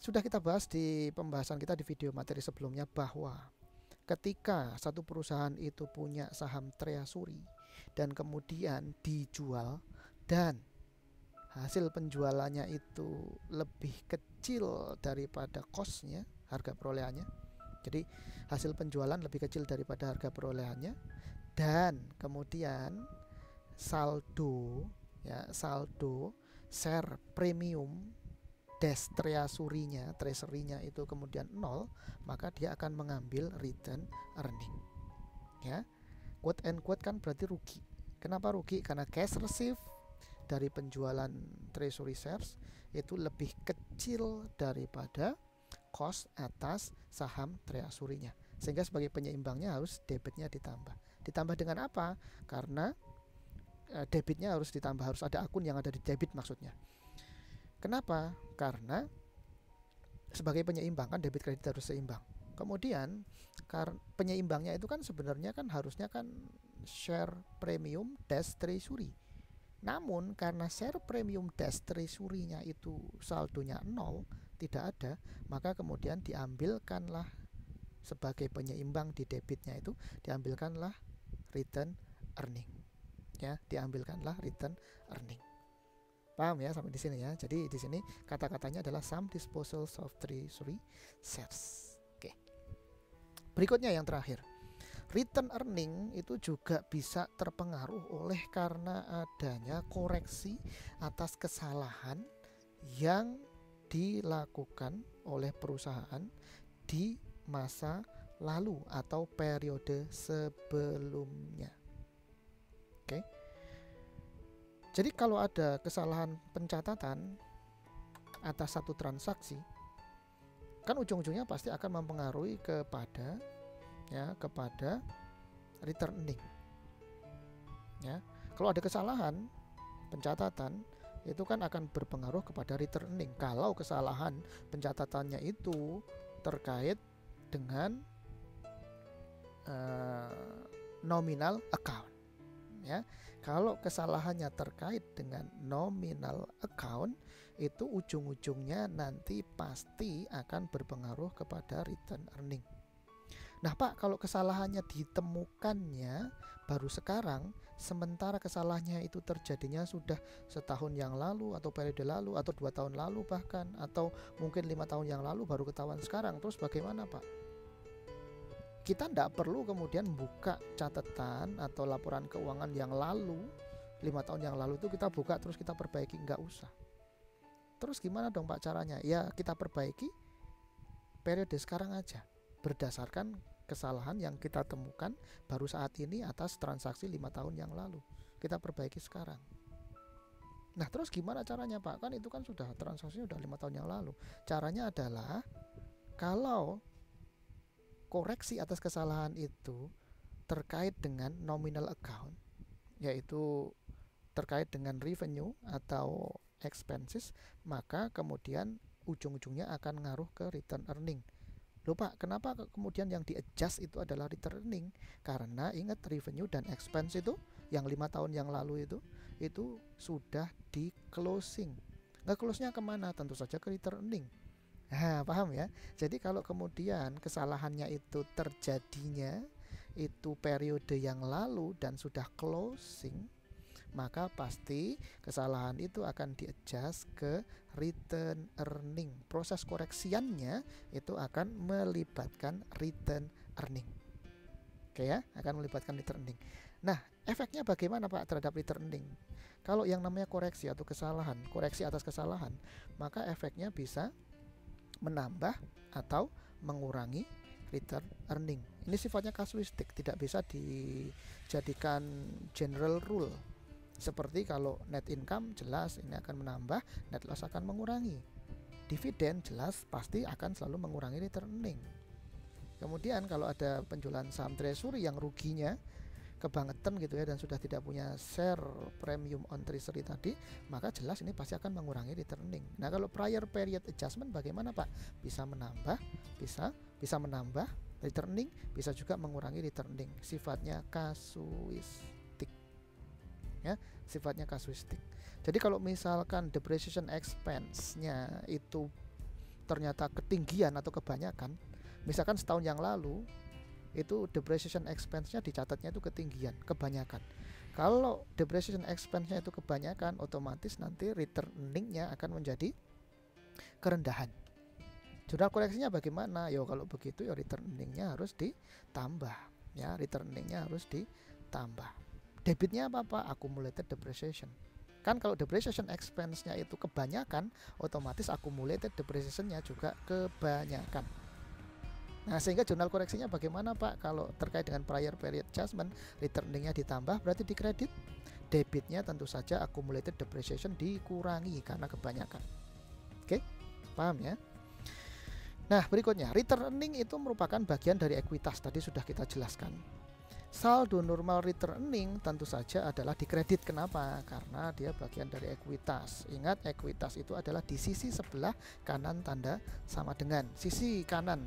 Sudah kita bahas di pembahasan kita di video materi sebelumnya bahwa ketika satu perusahaan itu punya saham treasury dan kemudian dijual dan hasil penjualannya itu lebih kecil daripada costnya harga perolehannya. Jadi hasil penjualan lebih kecil daripada harga perolehannya. Dan kemudian saldo ya saldo share premium des treasury-nya treasury-nya itu kemudian nol maka dia akan mengambil return earning ya. Quote and quote kan berarti rugi. Kenapa rugi? Karena cash receive dari penjualan treasury shares itu lebih kecil daripada cost atas saham treasury-nya. Sehingga sebagai penyeimbangnya harus debitnya ditambah. Ditambah dengan apa? Karena e, debitnya harus ditambah, harus ada akun yang ada di debit maksudnya. Kenapa? Karena sebagai penyeimbang kan debit kredit harus seimbang. Kemudian penyeimbangnya itu kan sebenarnya kan harusnya kan share premium dash treasury namun karena share premium dash treasury-nya itu saldonya nol, tidak ada, maka kemudian diambilkanlah sebagai penyeimbang di debitnya itu diambilkanlah return earning. Ya, diambilkanlah return earning. Paham ya sampai di sini ya. Jadi di sini kata-katanya adalah some disposals of treasury shares. Oke. Berikutnya yang terakhir return earning itu juga bisa terpengaruh oleh karena adanya koreksi atas kesalahan yang dilakukan oleh perusahaan di masa lalu atau periode sebelumnya. Oke. Jadi kalau ada kesalahan pencatatan atas satu transaksi kan ujung-ujungnya pasti akan mempengaruhi kepada ya kepada returning. Ya, kalau ada kesalahan pencatatan itu kan akan berpengaruh kepada returning. Kalau kesalahan pencatatannya itu terkait dengan uh, nominal account, ya. Kalau kesalahannya terkait dengan nominal account itu ujung-ujungnya nanti pasti akan berpengaruh kepada return earning. Nah, Pak, kalau kesalahannya ditemukannya baru sekarang, sementara kesalahannya itu terjadinya sudah setahun yang lalu atau periode lalu atau dua tahun lalu bahkan atau mungkin lima tahun yang lalu baru ketahuan sekarang, terus bagaimana, Pak? Kita tidak perlu kemudian buka catatan atau laporan keuangan yang lalu lima tahun yang lalu itu kita buka terus kita perbaiki nggak usah. Terus gimana dong Pak caranya? Ya kita perbaiki periode sekarang aja berdasarkan kesalahan yang kita temukan baru saat ini atas transaksi lima tahun yang lalu. Kita perbaiki sekarang. Nah terus gimana caranya Pak? Kan itu kan sudah transaksinya sudah lima tahun yang lalu. Caranya adalah kalau koreksi atas kesalahan itu terkait dengan nominal account, yaitu terkait dengan revenue atau expenses, maka kemudian ujung-ujungnya akan ngaruh ke return earning Lupa kenapa kemudian yang di adjust itu adalah returning? Karena ingat revenue dan expense itu yang lima tahun yang lalu itu itu sudah di closing. Nggak close-nya ke mana? Tentu saja ke returning. Nah, paham ya? Jadi kalau kemudian kesalahannya itu terjadinya itu periode yang lalu dan sudah closing, maka pasti kesalahan itu akan di-adjust ke return earning. Proses koreksiannya itu akan melibatkan return earning. Oke ya, akan melibatkan return earning. Nah, efeknya bagaimana Pak terhadap return earning? Kalau yang namanya koreksi atau kesalahan, koreksi atas kesalahan, maka efeknya bisa menambah atau mengurangi return earning. Ini sifatnya kasuistik, tidak bisa dijadikan general rule. Seperti kalau net income jelas ini akan menambah, net loss akan mengurangi. Dividen jelas pasti akan selalu mengurangi return earning. Kemudian kalau ada penjualan saham treasury yang ruginya kebangetan gitu ya dan sudah tidak punya share premium on treasury tadi maka jelas ini pasti akan mengurangi returning nah kalau prior period adjustment bagaimana Pak bisa menambah bisa bisa menambah returning bisa juga mengurangi returning sifatnya kasuistik ya sifatnya kasuistik jadi kalau misalkan depreciation expense-nya itu ternyata ketinggian atau kebanyakan misalkan setahun yang lalu itu depreciation expense-nya dicatatnya itu ketinggian, kebanyakan. Kalau depreciation expense-nya itu kebanyakan, otomatis nanti returning-nya akan menjadi kerendahan. Jurnal koreksinya bagaimana? Yo kalau begitu ya returning-nya harus ditambah, ya returning-nya harus ditambah. Debitnya apa Pak? Accumulated depreciation. Kan kalau depreciation expense-nya itu kebanyakan, otomatis accumulated depreciation-nya juga kebanyakan. Nah, sehingga jurnal koreksinya bagaimana Pak? Kalau terkait dengan prior period adjustment, returningnya ditambah berarti di kredit, debitnya tentu saja accumulated depreciation dikurangi karena kebanyakan. Oke, paham ya? Nah, berikutnya, return earning itu merupakan bagian dari ekuitas tadi sudah kita jelaskan. Saldo normal return earning tentu saja adalah di kredit. Kenapa? Karena dia bagian dari ekuitas. Ingat, ekuitas itu adalah di sisi sebelah kanan tanda sama dengan. Sisi kanan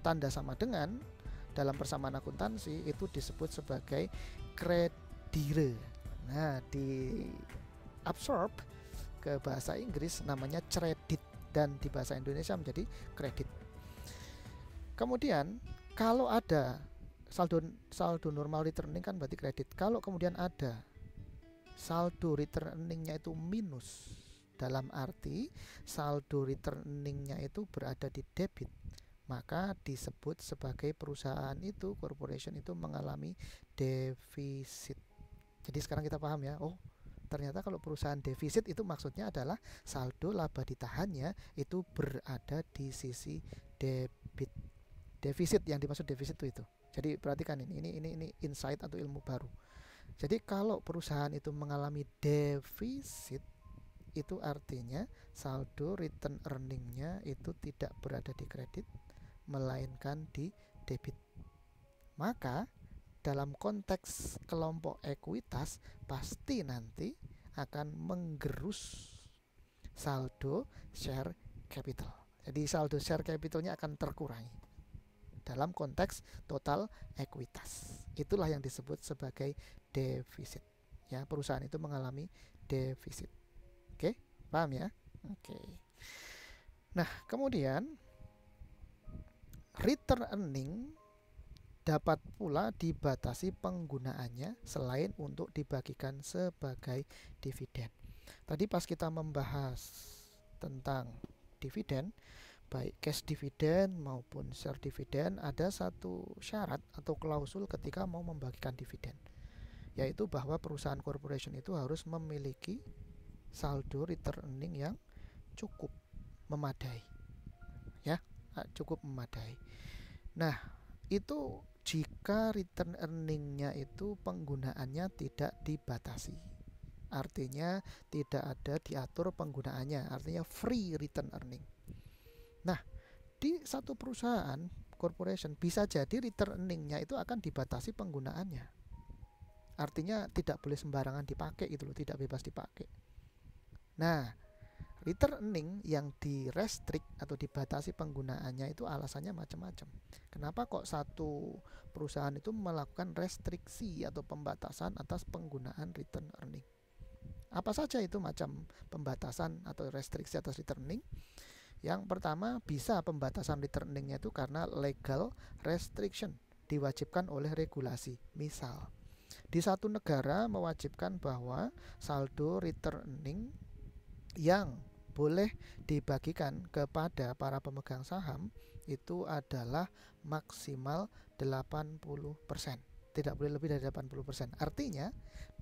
tanda sama dengan dalam persamaan akuntansi itu disebut sebagai kredire. Nah, di absorb ke bahasa Inggris namanya kredit dan di bahasa Indonesia menjadi kredit. Kemudian kalau ada saldo saldo normal returning kan berarti kredit. Kalau kemudian ada saldo returningnya itu minus dalam arti saldo returningnya itu berada di debit maka disebut sebagai perusahaan itu corporation itu mengalami defisit. Jadi sekarang kita paham ya. Oh, ternyata kalau perusahaan defisit itu maksudnya adalah saldo laba ditahannya itu berada di sisi debit. Defisit yang dimaksud defisit itu itu. Jadi perhatikan ini ini ini ini insight atau ilmu baru. Jadi kalau perusahaan itu mengalami defisit itu artinya saldo return earningnya itu tidak berada di kredit melainkan di debit. Maka dalam konteks kelompok ekuitas pasti nanti akan menggerus saldo share capital. Jadi saldo share capitalnya akan terkurangi dalam konteks total ekuitas. Itulah yang disebut sebagai defisit. Ya, perusahaan itu mengalami defisit. Oke, paham ya? Oke. Nah, kemudian return earning dapat pula dibatasi penggunaannya selain untuk dibagikan sebagai dividen. Tadi pas kita membahas tentang dividen, baik cash dividen maupun share dividen ada satu syarat atau klausul ketika mau membagikan dividen yaitu bahwa perusahaan corporation itu harus memiliki saldo return earning yang cukup memadai ya cukup memadai. Nah, itu jika return earningnya itu penggunaannya tidak dibatasi. Artinya tidak ada diatur penggunaannya, artinya free return earning. Di satu perusahaan corporation bisa jadi return earningnya itu akan dibatasi penggunaannya. Artinya tidak boleh sembarangan dipakai itu loh, tidak bebas dipakai. Nah, return earning yang direstrik atau dibatasi penggunaannya itu alasannya macam-macam. Kenapa kok satu perusahaan itu melakukan restriksi atau pembatasan atas penggunaan return earning? Apa saja itu macam pembatasan atau restriksi atas returning? Yang pertama bisa pembatasan return earningnya itu karena legal restriction diwajibkan oleh regulasi. Misal di satu negara mewajibkan bahwa saldo return earning yang boleh dibagikan kepada para pemegang saham itu adalah maksimal 80%. Tidak boleh lebih dari 80%. Artinya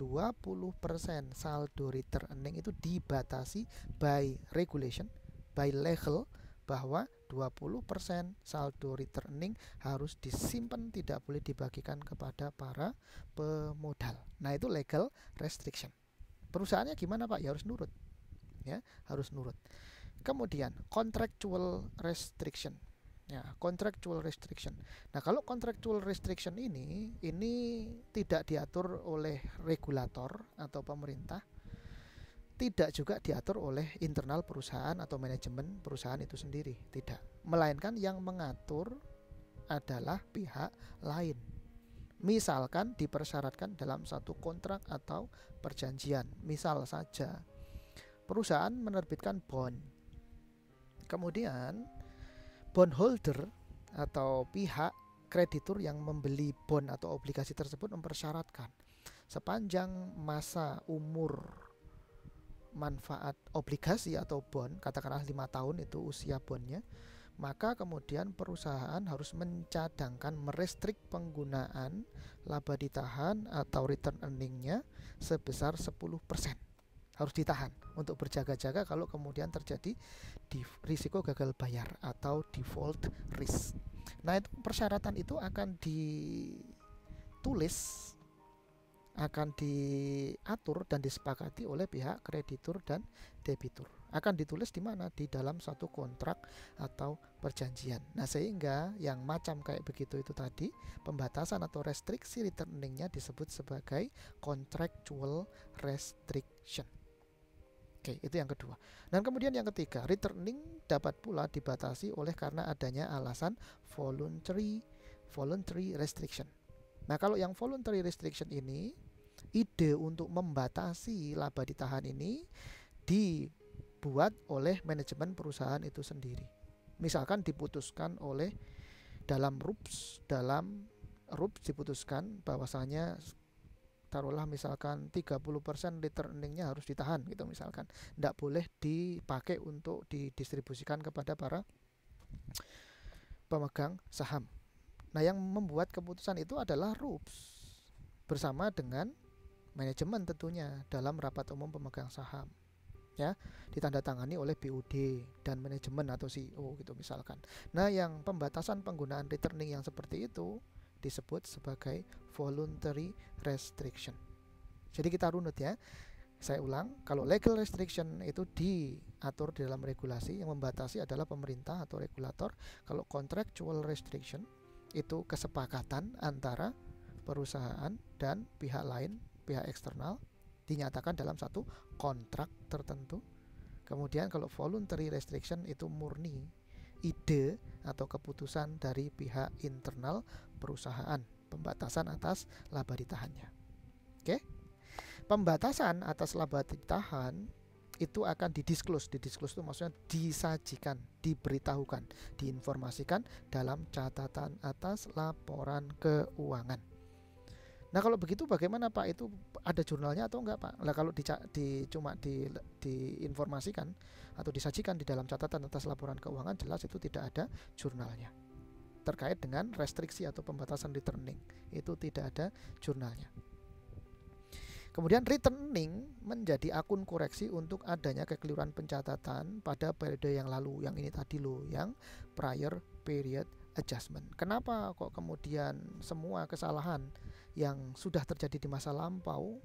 20% saldo return earning itu dibatasi by regulation, by legal bahwa 20% saldo returning harus disimpan tidak boleh dibagikan kepada para pemodal. Nah, itu legal restriction. Perusahaannya gimana, Pak? Ya harus nurut. Ya, harus nurut. Kemudian contractual restriction. Ya, contractual restriction. Nah, kalau contractual restriction ini ini tidak diatur oleh regulator atau pemerintah, tidak juga diatur oleh internal perusahaan atau manajemen perusahaan itu sendiri, tidak. Melainkan yang mengatur adalah pihak lain. Misalkan dipersyaratkan dalam satu kontrak atau perjanjian. Misal saja perusahaan menerbitkan bond. Kemudian bondholder atau pihak kreditur yang membeli bond atau obligasi tersebut mempersyaratkan sepanjang masa umur manfaat obligasi atau bond katakanlah lima tahun itu usia bondnya maka kemudian perusahaan harus mencadangkan merestrik penggunaan laba ditahan atau return earningnya sebesar 10% harus ditahan untuk berjaga-jaga kalau kemudian terjadi di risiko gagal bayar atau default risk. Nah, itu persyaratan itu akan ditulis akan diatur dan disepakati oleh pihak kreditur dan debitur. Akan ditulis di mana? Di dalam satu kontrak atau perjanjian. Nah, sehingga yang macam kayak begitu itu tadi, pembatasan atau restriksi returningnya disebut sebagai contractual restriction. Oke, itu yang kedua. Dan kemudian yang ketiga, returning dapat pula dibatasi oleh karena adanya alasan voluntary voluntary restriction. Nah, kalau yang voluntary restriction ini ide untuk membatasi laba ditahan ini dibuat oleh manajemen perusahaan itu sendiri. Misalkan diputuskan oleh dalam RUPS, dalam RUPS diputuskan bahwasanya taruhlah misalkan 30% return earningnya harus ditahan gitu misalkan tidak boleh dipakai untuk didistribusikan kepada para pemegang saham Nah, yang membuat keputusan itu adalah RUPS bersama dengan manajemen tentunya dalam rapat umum pemegang saham. Ya, ditandatangani oleh BUD dan manajemen atau CEO gitu misalkan. Nah, yang pembatasan penggunaan returning yang seperti itu disebut sebagai voluntary restriction. Jadi kita runut ya. Saya ulang, kalau legal restriction itu diatur di dalam regulasi yang membatasi adalah pemerintah atau regulator. Kalau contractual restriction itu kesepakatan antara perusahaan dan pihak lain, pihak eksternal dinyatakan dalam satu kontrak tertentu. Kemudian kalau voluntary restriction itu murni ide atau keputusan dari pihak internal perusahaan, pembatasan atas laba ditahannya. Oke. Pembatasan atas laba ditahan itu akan didisklus didisklus itu maksudnya disajikan diberitahukan diinformasikan dalam catatan atas laporan keuangan. Nah kalau begitu bagaimana pak? Itu ada jurnalnya atau enggak pak? Nah kalau di, di cuma di diinformasikan atau disajikan di dalam catatan atas laporan keuangan jelas itu tidak ada jurnalnya. Terkait dengan restriksi atau pembatasan returning itu tidak ada jurnalnya Kemudian returning menjadi akun koreksi untuk adanya kekeliruan pencatatan pada periode yang lalu. Yang ini tadi loh, yang prior period adjustment. Kenapa kok kemudian semua kesalahan yang sudah terjadi di masa lampau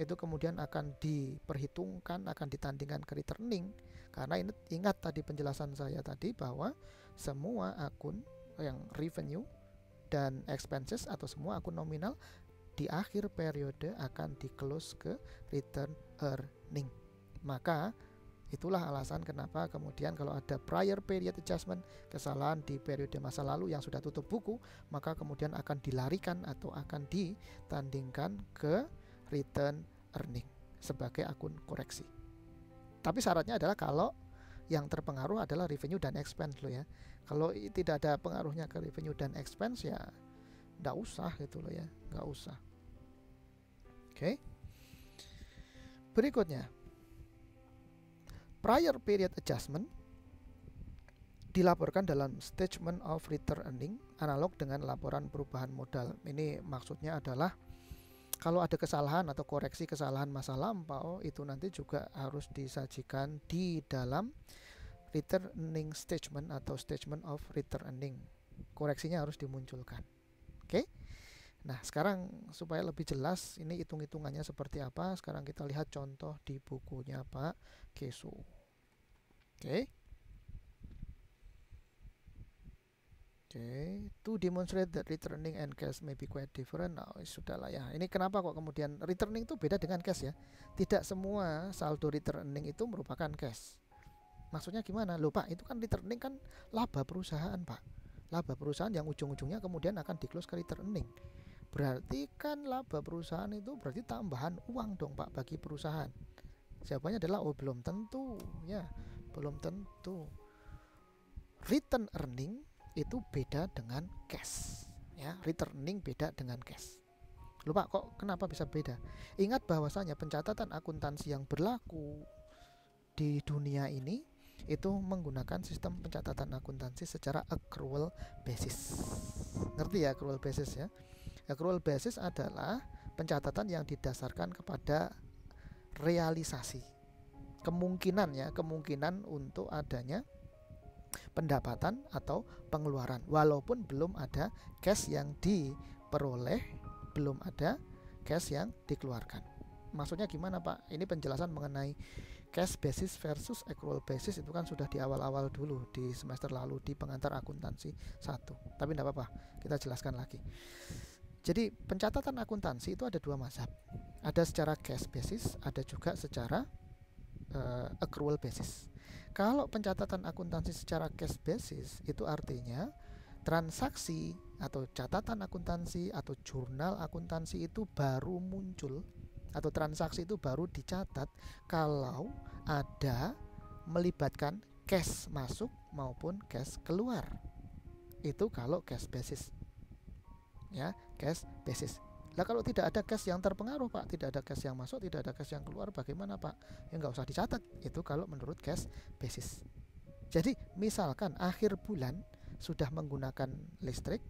itu kemudian akan diperhitungkan, akan ditandingkan ke returning karena ini ingat tadi penjelasan saya tadi bahwa semua akun yang revenue dan expenses atau semua akun nominal di akhir periode akan di close ke return earning. Maka itulah alasan kenapa kemudian kalau ada prior period adjustment kesalahan di periode masa lalu yang sudah tutup buku, maka kemudian akan dilarikan atau akan ditandingkan ke return earning sebagai akun koreksi. Tapi syaratnya adalah kalau yang terpengaruh adalah revenue dan expense lo ya. Kalau tidak ada pengaruhnya ke revenue dan expense ya nggak usah gitu loh ya, nggak usah. Oke. Okay. Berikutnya, prior period adjustment dilaporkan dalam statement of return earning analog dengan laporan perubahan modal. Ini maksudnya adalah kalau ada kesalahan atau koreksi kesalahan masa lampau itu nanti juga harus disajikan di dalam return earning statement atau statement of return earning. Koreksinya harus dimunculkan. Oke. Nah, sekarang supaya lebih jelas ini hitung-hitungannya seperti apa, sekarang kita lihat contoh di bukunya Pak Kesu. Oke. okay. to demonstrate that returning and cash may be quite different. Nah, sudah lah ya. Ini kenapa kok kemudian returning itu beda dengan cash ya? Tidak semua saldo returning itu merupakan cash. Maksudnya gimana? Loh Pak, itu kan returning kan laba perusahaan Pak. Laba perusahaan yang ujung-ujungnya kemudian akan di close ke returning. Berarti kan laba perusahaan itu berarti tambahan uang dong Pak bagi perusahaan. Jawabannya adalah oh belum tentu ya, belum tentu. Return earning itu beda dengan cash ya. Returning beda dengan cash. Lupa kok kenapa bisa beda? Ingat bahwasanya pencatatan akuntansi yang berlaku di dunia ini itu menggunakan sistem pencatatan akuntansi secara accrual basis. Ngerti ya accrual basis ya accrual basis adalah pencatatan yang didasarkan kepada realisasi. Kemungkinan ya kemungkinan untuk adanya pendapatan atau pengeluaran. Walaupun belum ada cash yang diperoleh belum ada cash yang dikeluarkan. Maksudnya gimana Pak? Ini penjelasan mengenai cash basis versus accrual basis itu kan sudah di awal-awal dulu di semester lalu di pengantar akuntansi satu. Tapi tidak apa-apa kita jelaskan lagi jadi pencatatan akuntansi itu ada dua mazhab ada secara cash basis ada juga secara uh, accrual basis kalau pencatatan akuntansi secara cash basis itu artinya transaksi atau catatan akuntansi atau jurnal akuntansi itu baru muncul atau transaksi itu baru dicatat kalau ada melibatkan cash masuk maupun cash keluar. Itu kalau cash basis. Ya, cash basis. Lah kalau tidak ada cash yang terpengaruh Pak, tidak ada cash yang masuk, tidak ada cash yang keluar, bagaimana Pak? Ya nggak usah dicatat. Itu kalau menurut cash basis. Jadi misalkan akhir bulan sudah menggunakan listrik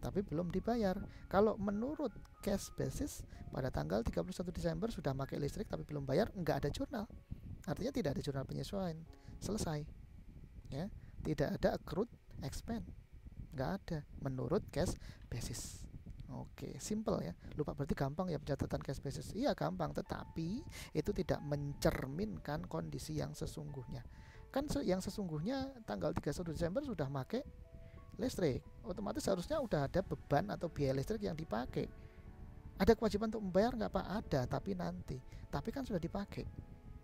tapi belum dibayar. Kalau menurut cash basis pada tanggal 31 Desember sudah pakai listrik tapi belum bayar, nggak ada jurnal. Artinya tidak ada jurnal penyesuaian. Selesai. Ya, tidak ada accrued expense. Nggak ada menurut cash basis. Oke, simple ya. Lupa berarti gampang ya pencatatan cash basis. Iya gampang, tetapi itu tidak mencerminkan kondisi yang sesungguhnya. Kan yang sesungguhnya tanggal 31 Desember sudah pakai listrik. Otomatis harusnya udah ada beban atau biaya listrik yang dipakai. Ada kewajiban untuk membayar nggak Pak? Ada, tapi nanti. Tapi kan sudah dipakai.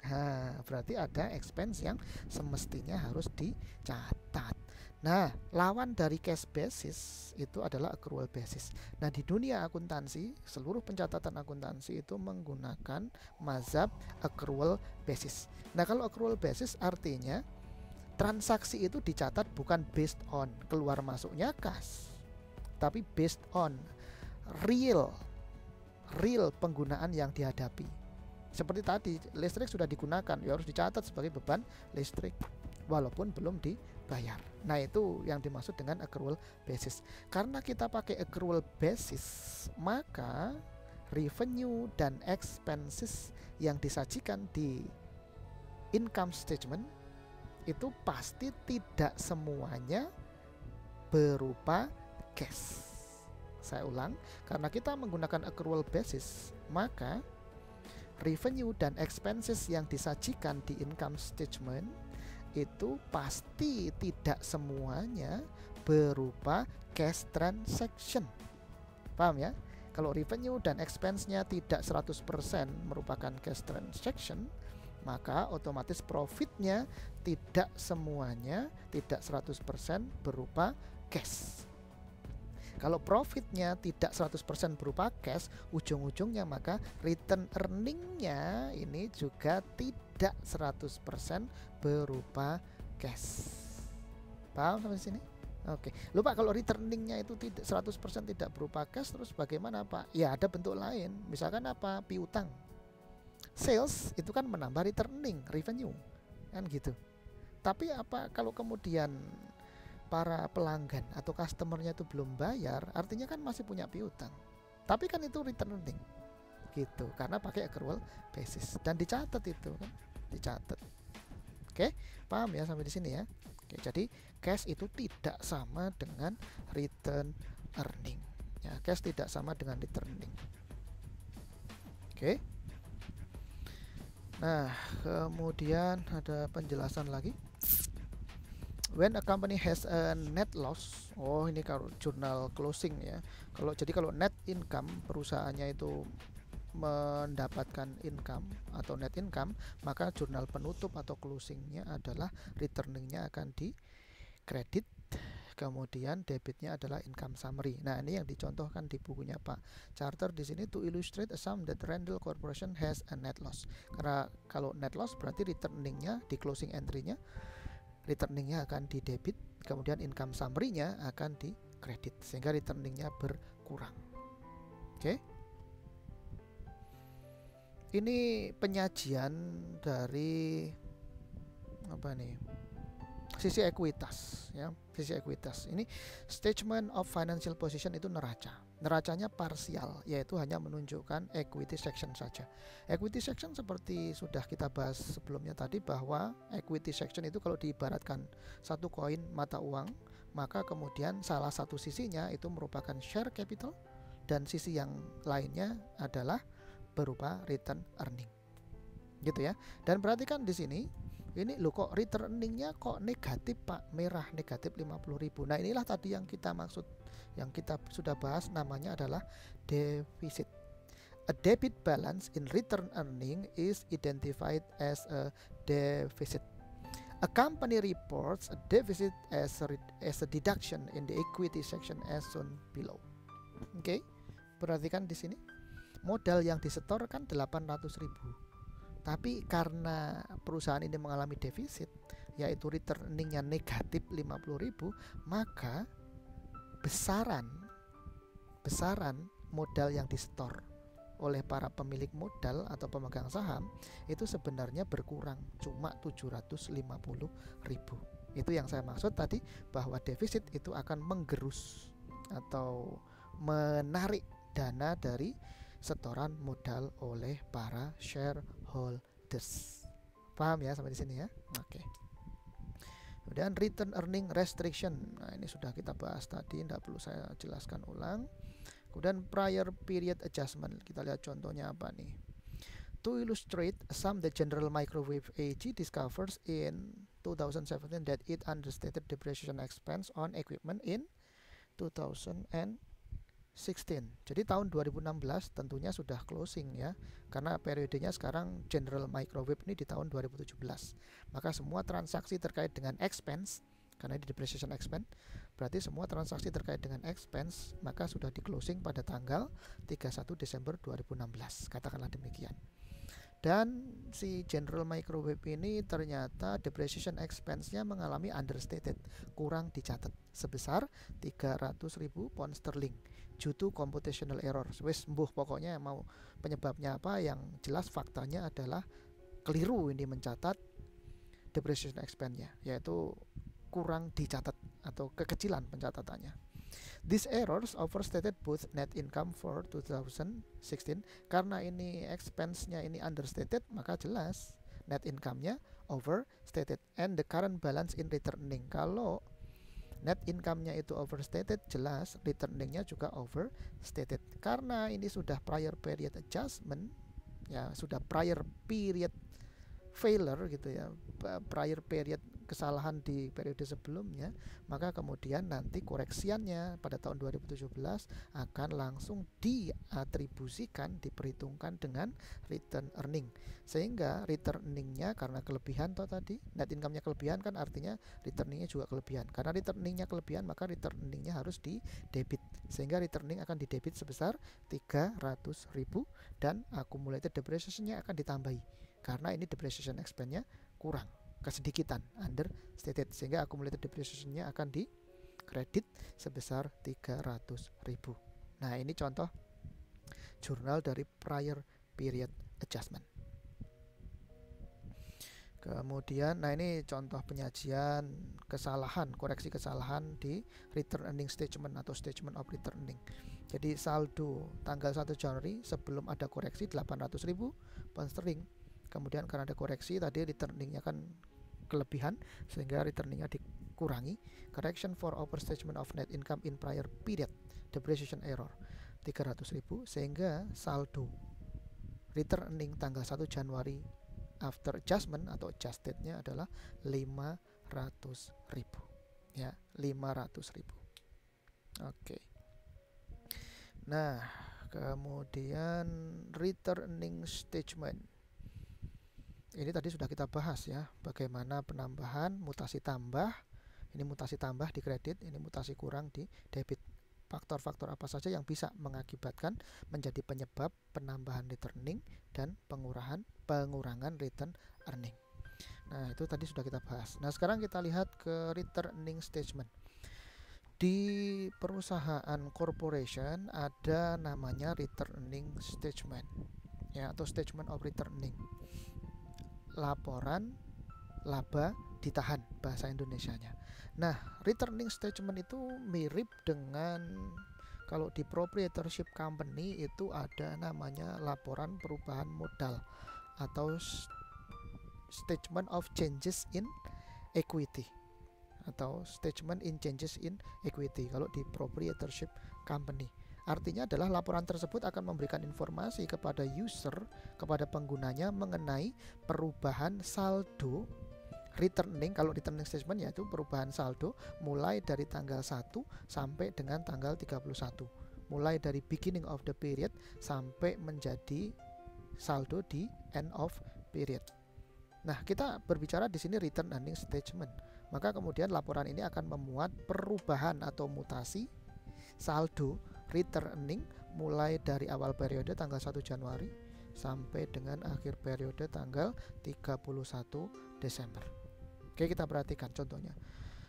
Nah, berarti ada expense yang semestinya harus dicatat. Nah, lawan dari cash basis itu adalah accrual basis. Nah, di dunia akuntansi, seluruh pencatatan akuntansi itu menggunakan mazhab accrual basis. Nah, kalau accrual basis artinya transaksi itu dicatat bukan based on keluar masuknya kas, tapi based on real real penggunaan yang dihadapi. Seperti tadi, listrik sudah digunakan, ya harus dicatat sebagai beban listrik walaupun belum dibayar. Nah, itu yang dimaksud dengan accrual basis. Karena kita pakai accrual basis, maka revenue dan expenses yang disajikan di income statement itu pasti tidak semuanya berupa cash. Saya ulang, karena kita menggunakan accrual basis, maka revenue dan expenses yang disajikan di income statement itu pasti tidak semuanya berupa cash transaction. Paham ya? Kalau revenue dan expense-nya tidak 100% merupakan cash transaction, maka otomatis profitnya tidak semuanya tidak 100% berupa cash. Kalau profitnya tidak 100% berupa cash, ujung-ujungnya maka return earningnya ini juga tidak 100% berupa cash. Paham sampai sini? Oke, lupa kalau returningnya itu tidak 100% tidak berupa cash terus bagaimana Pak? Ya ada bentuk lain, misalkan apa? Piutang. Sales itu kan menambah returning, revenue. Kan gitu. Tapi apa kalau kemudian para pelanggan atau customernya itu belum bayar, artinya kan masih punya piutang. Tapi kan itu returning. Gitu, karena pakai accrual basis dan dicatat itu kan, dicatat. Oke, paham ya sampai di sini ya? Oke, jadi cash itu tidak sama dengan return earning. Ya, cash tidak sama dengan return earning. Oke. Nah, kemudian ada penjelasan lagi. When a company has a net loss, oh ini kalau jurnal closing ya. Kalau jadi kalau net income perusahaannya itu mendapatkan income atau net income, maka jurnal penutup atau closingnya adalah returningnya akan di kredit kemudian debitnya adalah income summary. Nah, ini yang dicontohkan di bukunya Pak Charter di sini to illustrate a sum that Randall Corporation has a net loss. Karena kalau net loss berarti returningnya di closing entry-nya returningnya akan di debit, kemudian income summary-nya akan di kredit sehingga returningnya berkurang. Oke. Okay? Ini penyajian dari apa nih? sisi ekuitas ya. Sisi ekuitas. Ini statement of financial position itu neraca. Neracanya parsial yaitu hanya menunjukkan equity section saja. Equity section seperti sudah kita bahas sebelumnya tadi bahwa equity section itu kalau diibaratkan satu koin mata uang maka kemudian salah satu sisinya itu merupakan share capital dan sisi yang lainnya adalah berupa return earning. Gitu ya. Dan perhatikan di sini ini lo kok returningnya kok negatif pak? Merah negatif 50.000 nah inilah tadi yang kita maksud yang kita sudah bahas namanya adalah defisit. A debit balance in return earning is identified as a deficit. A company reports a deficit as a, as a deduction in the equity section as shown below. Oke okay? perhatikan di sini modal yang disetorkan 800.000 tapi karena perusahaan ini mengalami defisit, yaitu returningnya negatif 50.000, maka besaran besaran modal yang disetor oleh para pemilik modal atau pemegang saham itu sebenarnya berkurang cuma 750 ribu. Itu yang saya maksud tadi bahwa defisit itu akan menggerus atau menarik dana dari setoran modal oleh para share shareholders. Paham ya sampai di sini ya? Oke. Okay. Kemudian return earning restriction. Nah, ini sudah kita bahas tadi, tidak perlu saya jelaskan ulang. Kemudian prior period adjustment. Kita lihat contohnya apa nih. To illustrate some the General Microwave AG discovers in 2017 that it understated depreciation expense on equipment in 2000 and 16. Jadi tahun 2016 tentunya sudah closing ya. Karena periodenya sekarang General Microwave ini di tahun 2017. Maka semua transaksi terkait dengan expense karena ini depreciation expense berarti semua transaksi terkait dengan expense maka sudah di closing pada tanggal 31 Desember 2016 katakanlah demikian dan si General Microwave ini ternyata depreciation expense-nya mengalami understated, kurang dicatat sebesar 300.000 pound sterling due to computational error. Wes mbuh pokoknya mau penyebabnya apa yang jelas faktanya adalah keliru ini mencatat depreciation expense-nya yaitu kurang dicatat atau kekecilan pencatatannya. These errors overstated both net income for 2016 karena ini expense-nya ini understated maka jelas net income-nya overstated and the current balance in returning kalau net income-nya itu overstated jelas returning-nya juga overstated. Karena ini sudah prior period adjustment ya sudah prior period failure gitu ya prior period kesalahan di periode sebelumnya, maka kemudian nanti koreksiannya pada tahun 2017 akan langsung diatribusikan, diperhitungkan dengan return earning. Sehingga return earningnya karena kelebihan toh tadi, net income-nya kelebihan kan artinya returningnya juga kelebihan. Karena returningnya kelebihan maka return earningnya harus di debit. Sehingga returning akan di debit sebesar 300.000 dan accumulated depreciation-nya akan ditambahi karena ini depreciation expense-nya kurang kesedikitan understated sehingga accumulated depreciation-nya akan di kredit sebesar 300.000. Nah, ini contoh jurnal dari prior period adjustment. Kemudian, nah ini contoh penyajian kesalahan, koreksi kesalahan di return earning statement atau statement of return earning. Jadi saldo tanggal 1 Januari sebelum ada koreksi 800.000 pound sterling. Kemudian karena ada koreksi tadi return earningnya kan kelebihan sehingga return earningnya dikurangi. Correction for overstatement of net income in prior period depreciation error 300.000 sehingga saldo return earning tanggal 1 Januari after adjustment atau adjustednya adalah 500 ribu ya 500 ribu oke okay. nah kemudian returning statement ini tadi sudah kita bahas ya bagaimana penambahan mutasi tambah ini mutasi tambah di kredit ini mutasi kurang di debit faktor-faktor apa saja yang bisa mengakibatkan menjadi penyebab penambahan returning dan pengurangan pengurangan return earning. Nah, itu tadi sudah kita bahas. Nah, sekarang kita lihat ke returning statement. Di perusahaan corporation ada namanya returning statement ya atau statement of returning. Laporan laba ditahan bahasa Indonesianya. Nah, returning statement itu mirip dengan kalau di proprietorship company itu ada namanya laporan perubahan modal atau statement of changes in equity atau statement in changes in equity kalau di proprietorship company. Artinya adalah laporan tersebut akan memberikan informasi kepada user, kepada penggunanya mengenai perubahan saldo returning kalau returning statement yaitu perubahan saldo mulai dari tanggal 1 sampai dengan tanggal 31 mulai dari beginning of the period sampai menjadi saldo di end of period. Nah, kita berbicara di sini return earning statement. Maka kemudian laporan ini akan memuat perubahan atau mutasi saldo return earning mulai dari awal periode tanggal 1 Januari sampai dengan akhir periode tanggal 31 Desember. Oke, kita perhatikan contohnya.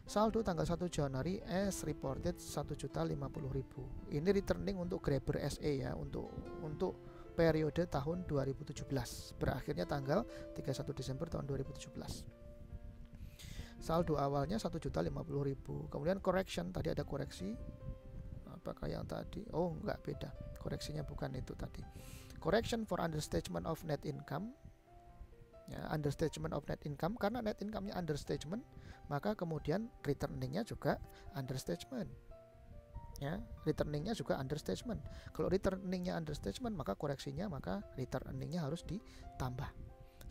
Saldo tanggal 1 Januari as reported 1.050.000. Ini returning untuk Grabber SE ya, untuk untuk periode tahun 2017. Berakhirnya tanggal 31 Desember tahun 2017. Saldo awalnya 1.050.000. Kemudian correction tadi ada koreksi. Apakah yang tadi? Oh, enggak beda. Koreksinya bukan itu tadi. Correction for understatement of net income ya, understatement of net income karena net income-nya understatement maka kemudian returningnya juga understatement ya returningnya juga understatement kalau returningnya understatement maka koreksinya maka returningnya harus ditambah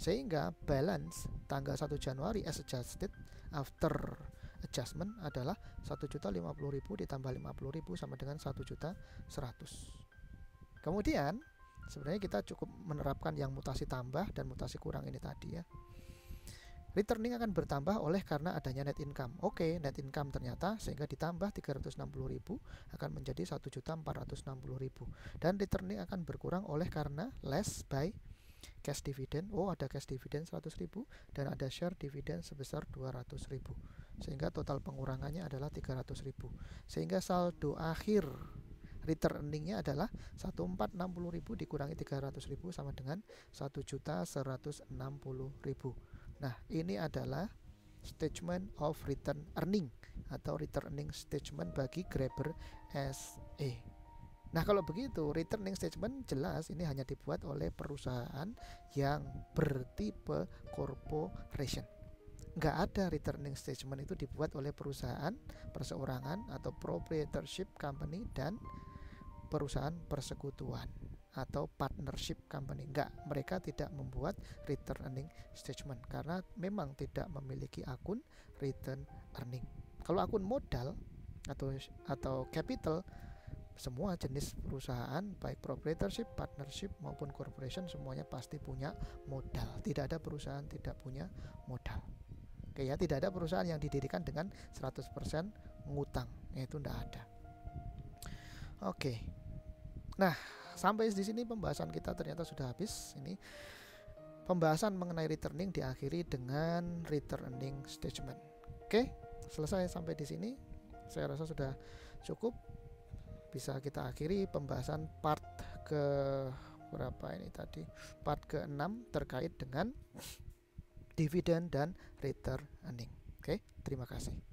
sehingga balance tanggal 1 Januari as adjusted after adjustment adalah 1.050.000 ditambah 50.000 sama dengan 1.100 kemudian sebenarnya kita cukup menerapkan yang mutasi tambah dan mutasi kurang ini tadi ya returning akan bertambah oleh karena adanya net income. Oke, net income ternyata sehingga ditambah 360.000 akan menjadi 1.460.000 dan returning akan berkurang oleh karena less by cash dividend. Oh, ada cash dividend 100.000 dan ada share dividend sebesar 200.000. Sehingga total pengurangannya adalah 300.000. Sehingga saldo akhir return earningnya adalah 1460.000 dikurangi 300.000 sama dengan 1.160.000 nah ini adalah statement of return earning atau return earning statement bagi Grabber SE Nah kalau begitu returning statement jelas ini hanya dibuat oleh perusahaan yang bertipe corporation nggak ada returning statement itu dibuat oleh perusahaan perseorangan atau proprietorship company dan perusahaan persekutuan atau partnership company. Enggak, mereka tidak membuat return earning statement karena memang tidak memiliki akun return earning. Kalau akun modal atau atau capital semua jenis perusahaan baik proprietorship, partnership maupun corporation semuanya pasti punya modal. Tidak ada perusahaan tidak punya modal. Oke ya, tidak ada perusahaan yang didirikan dengan 100% ngutang. Itu tidak ada. Oke. Nah, sampai di sini pembahasan kita ternyata sudah habis. Ini pembahasan mengenai returning diakhiri dengan returning statement. Oke, selesai sampai di sini. Saya rasa sudah cukup. Bisa kita akhiri pembahasan part ke berapa ini tadi? Part ke-6 terkait dengan dividen dan returning. Oke, terima kasih.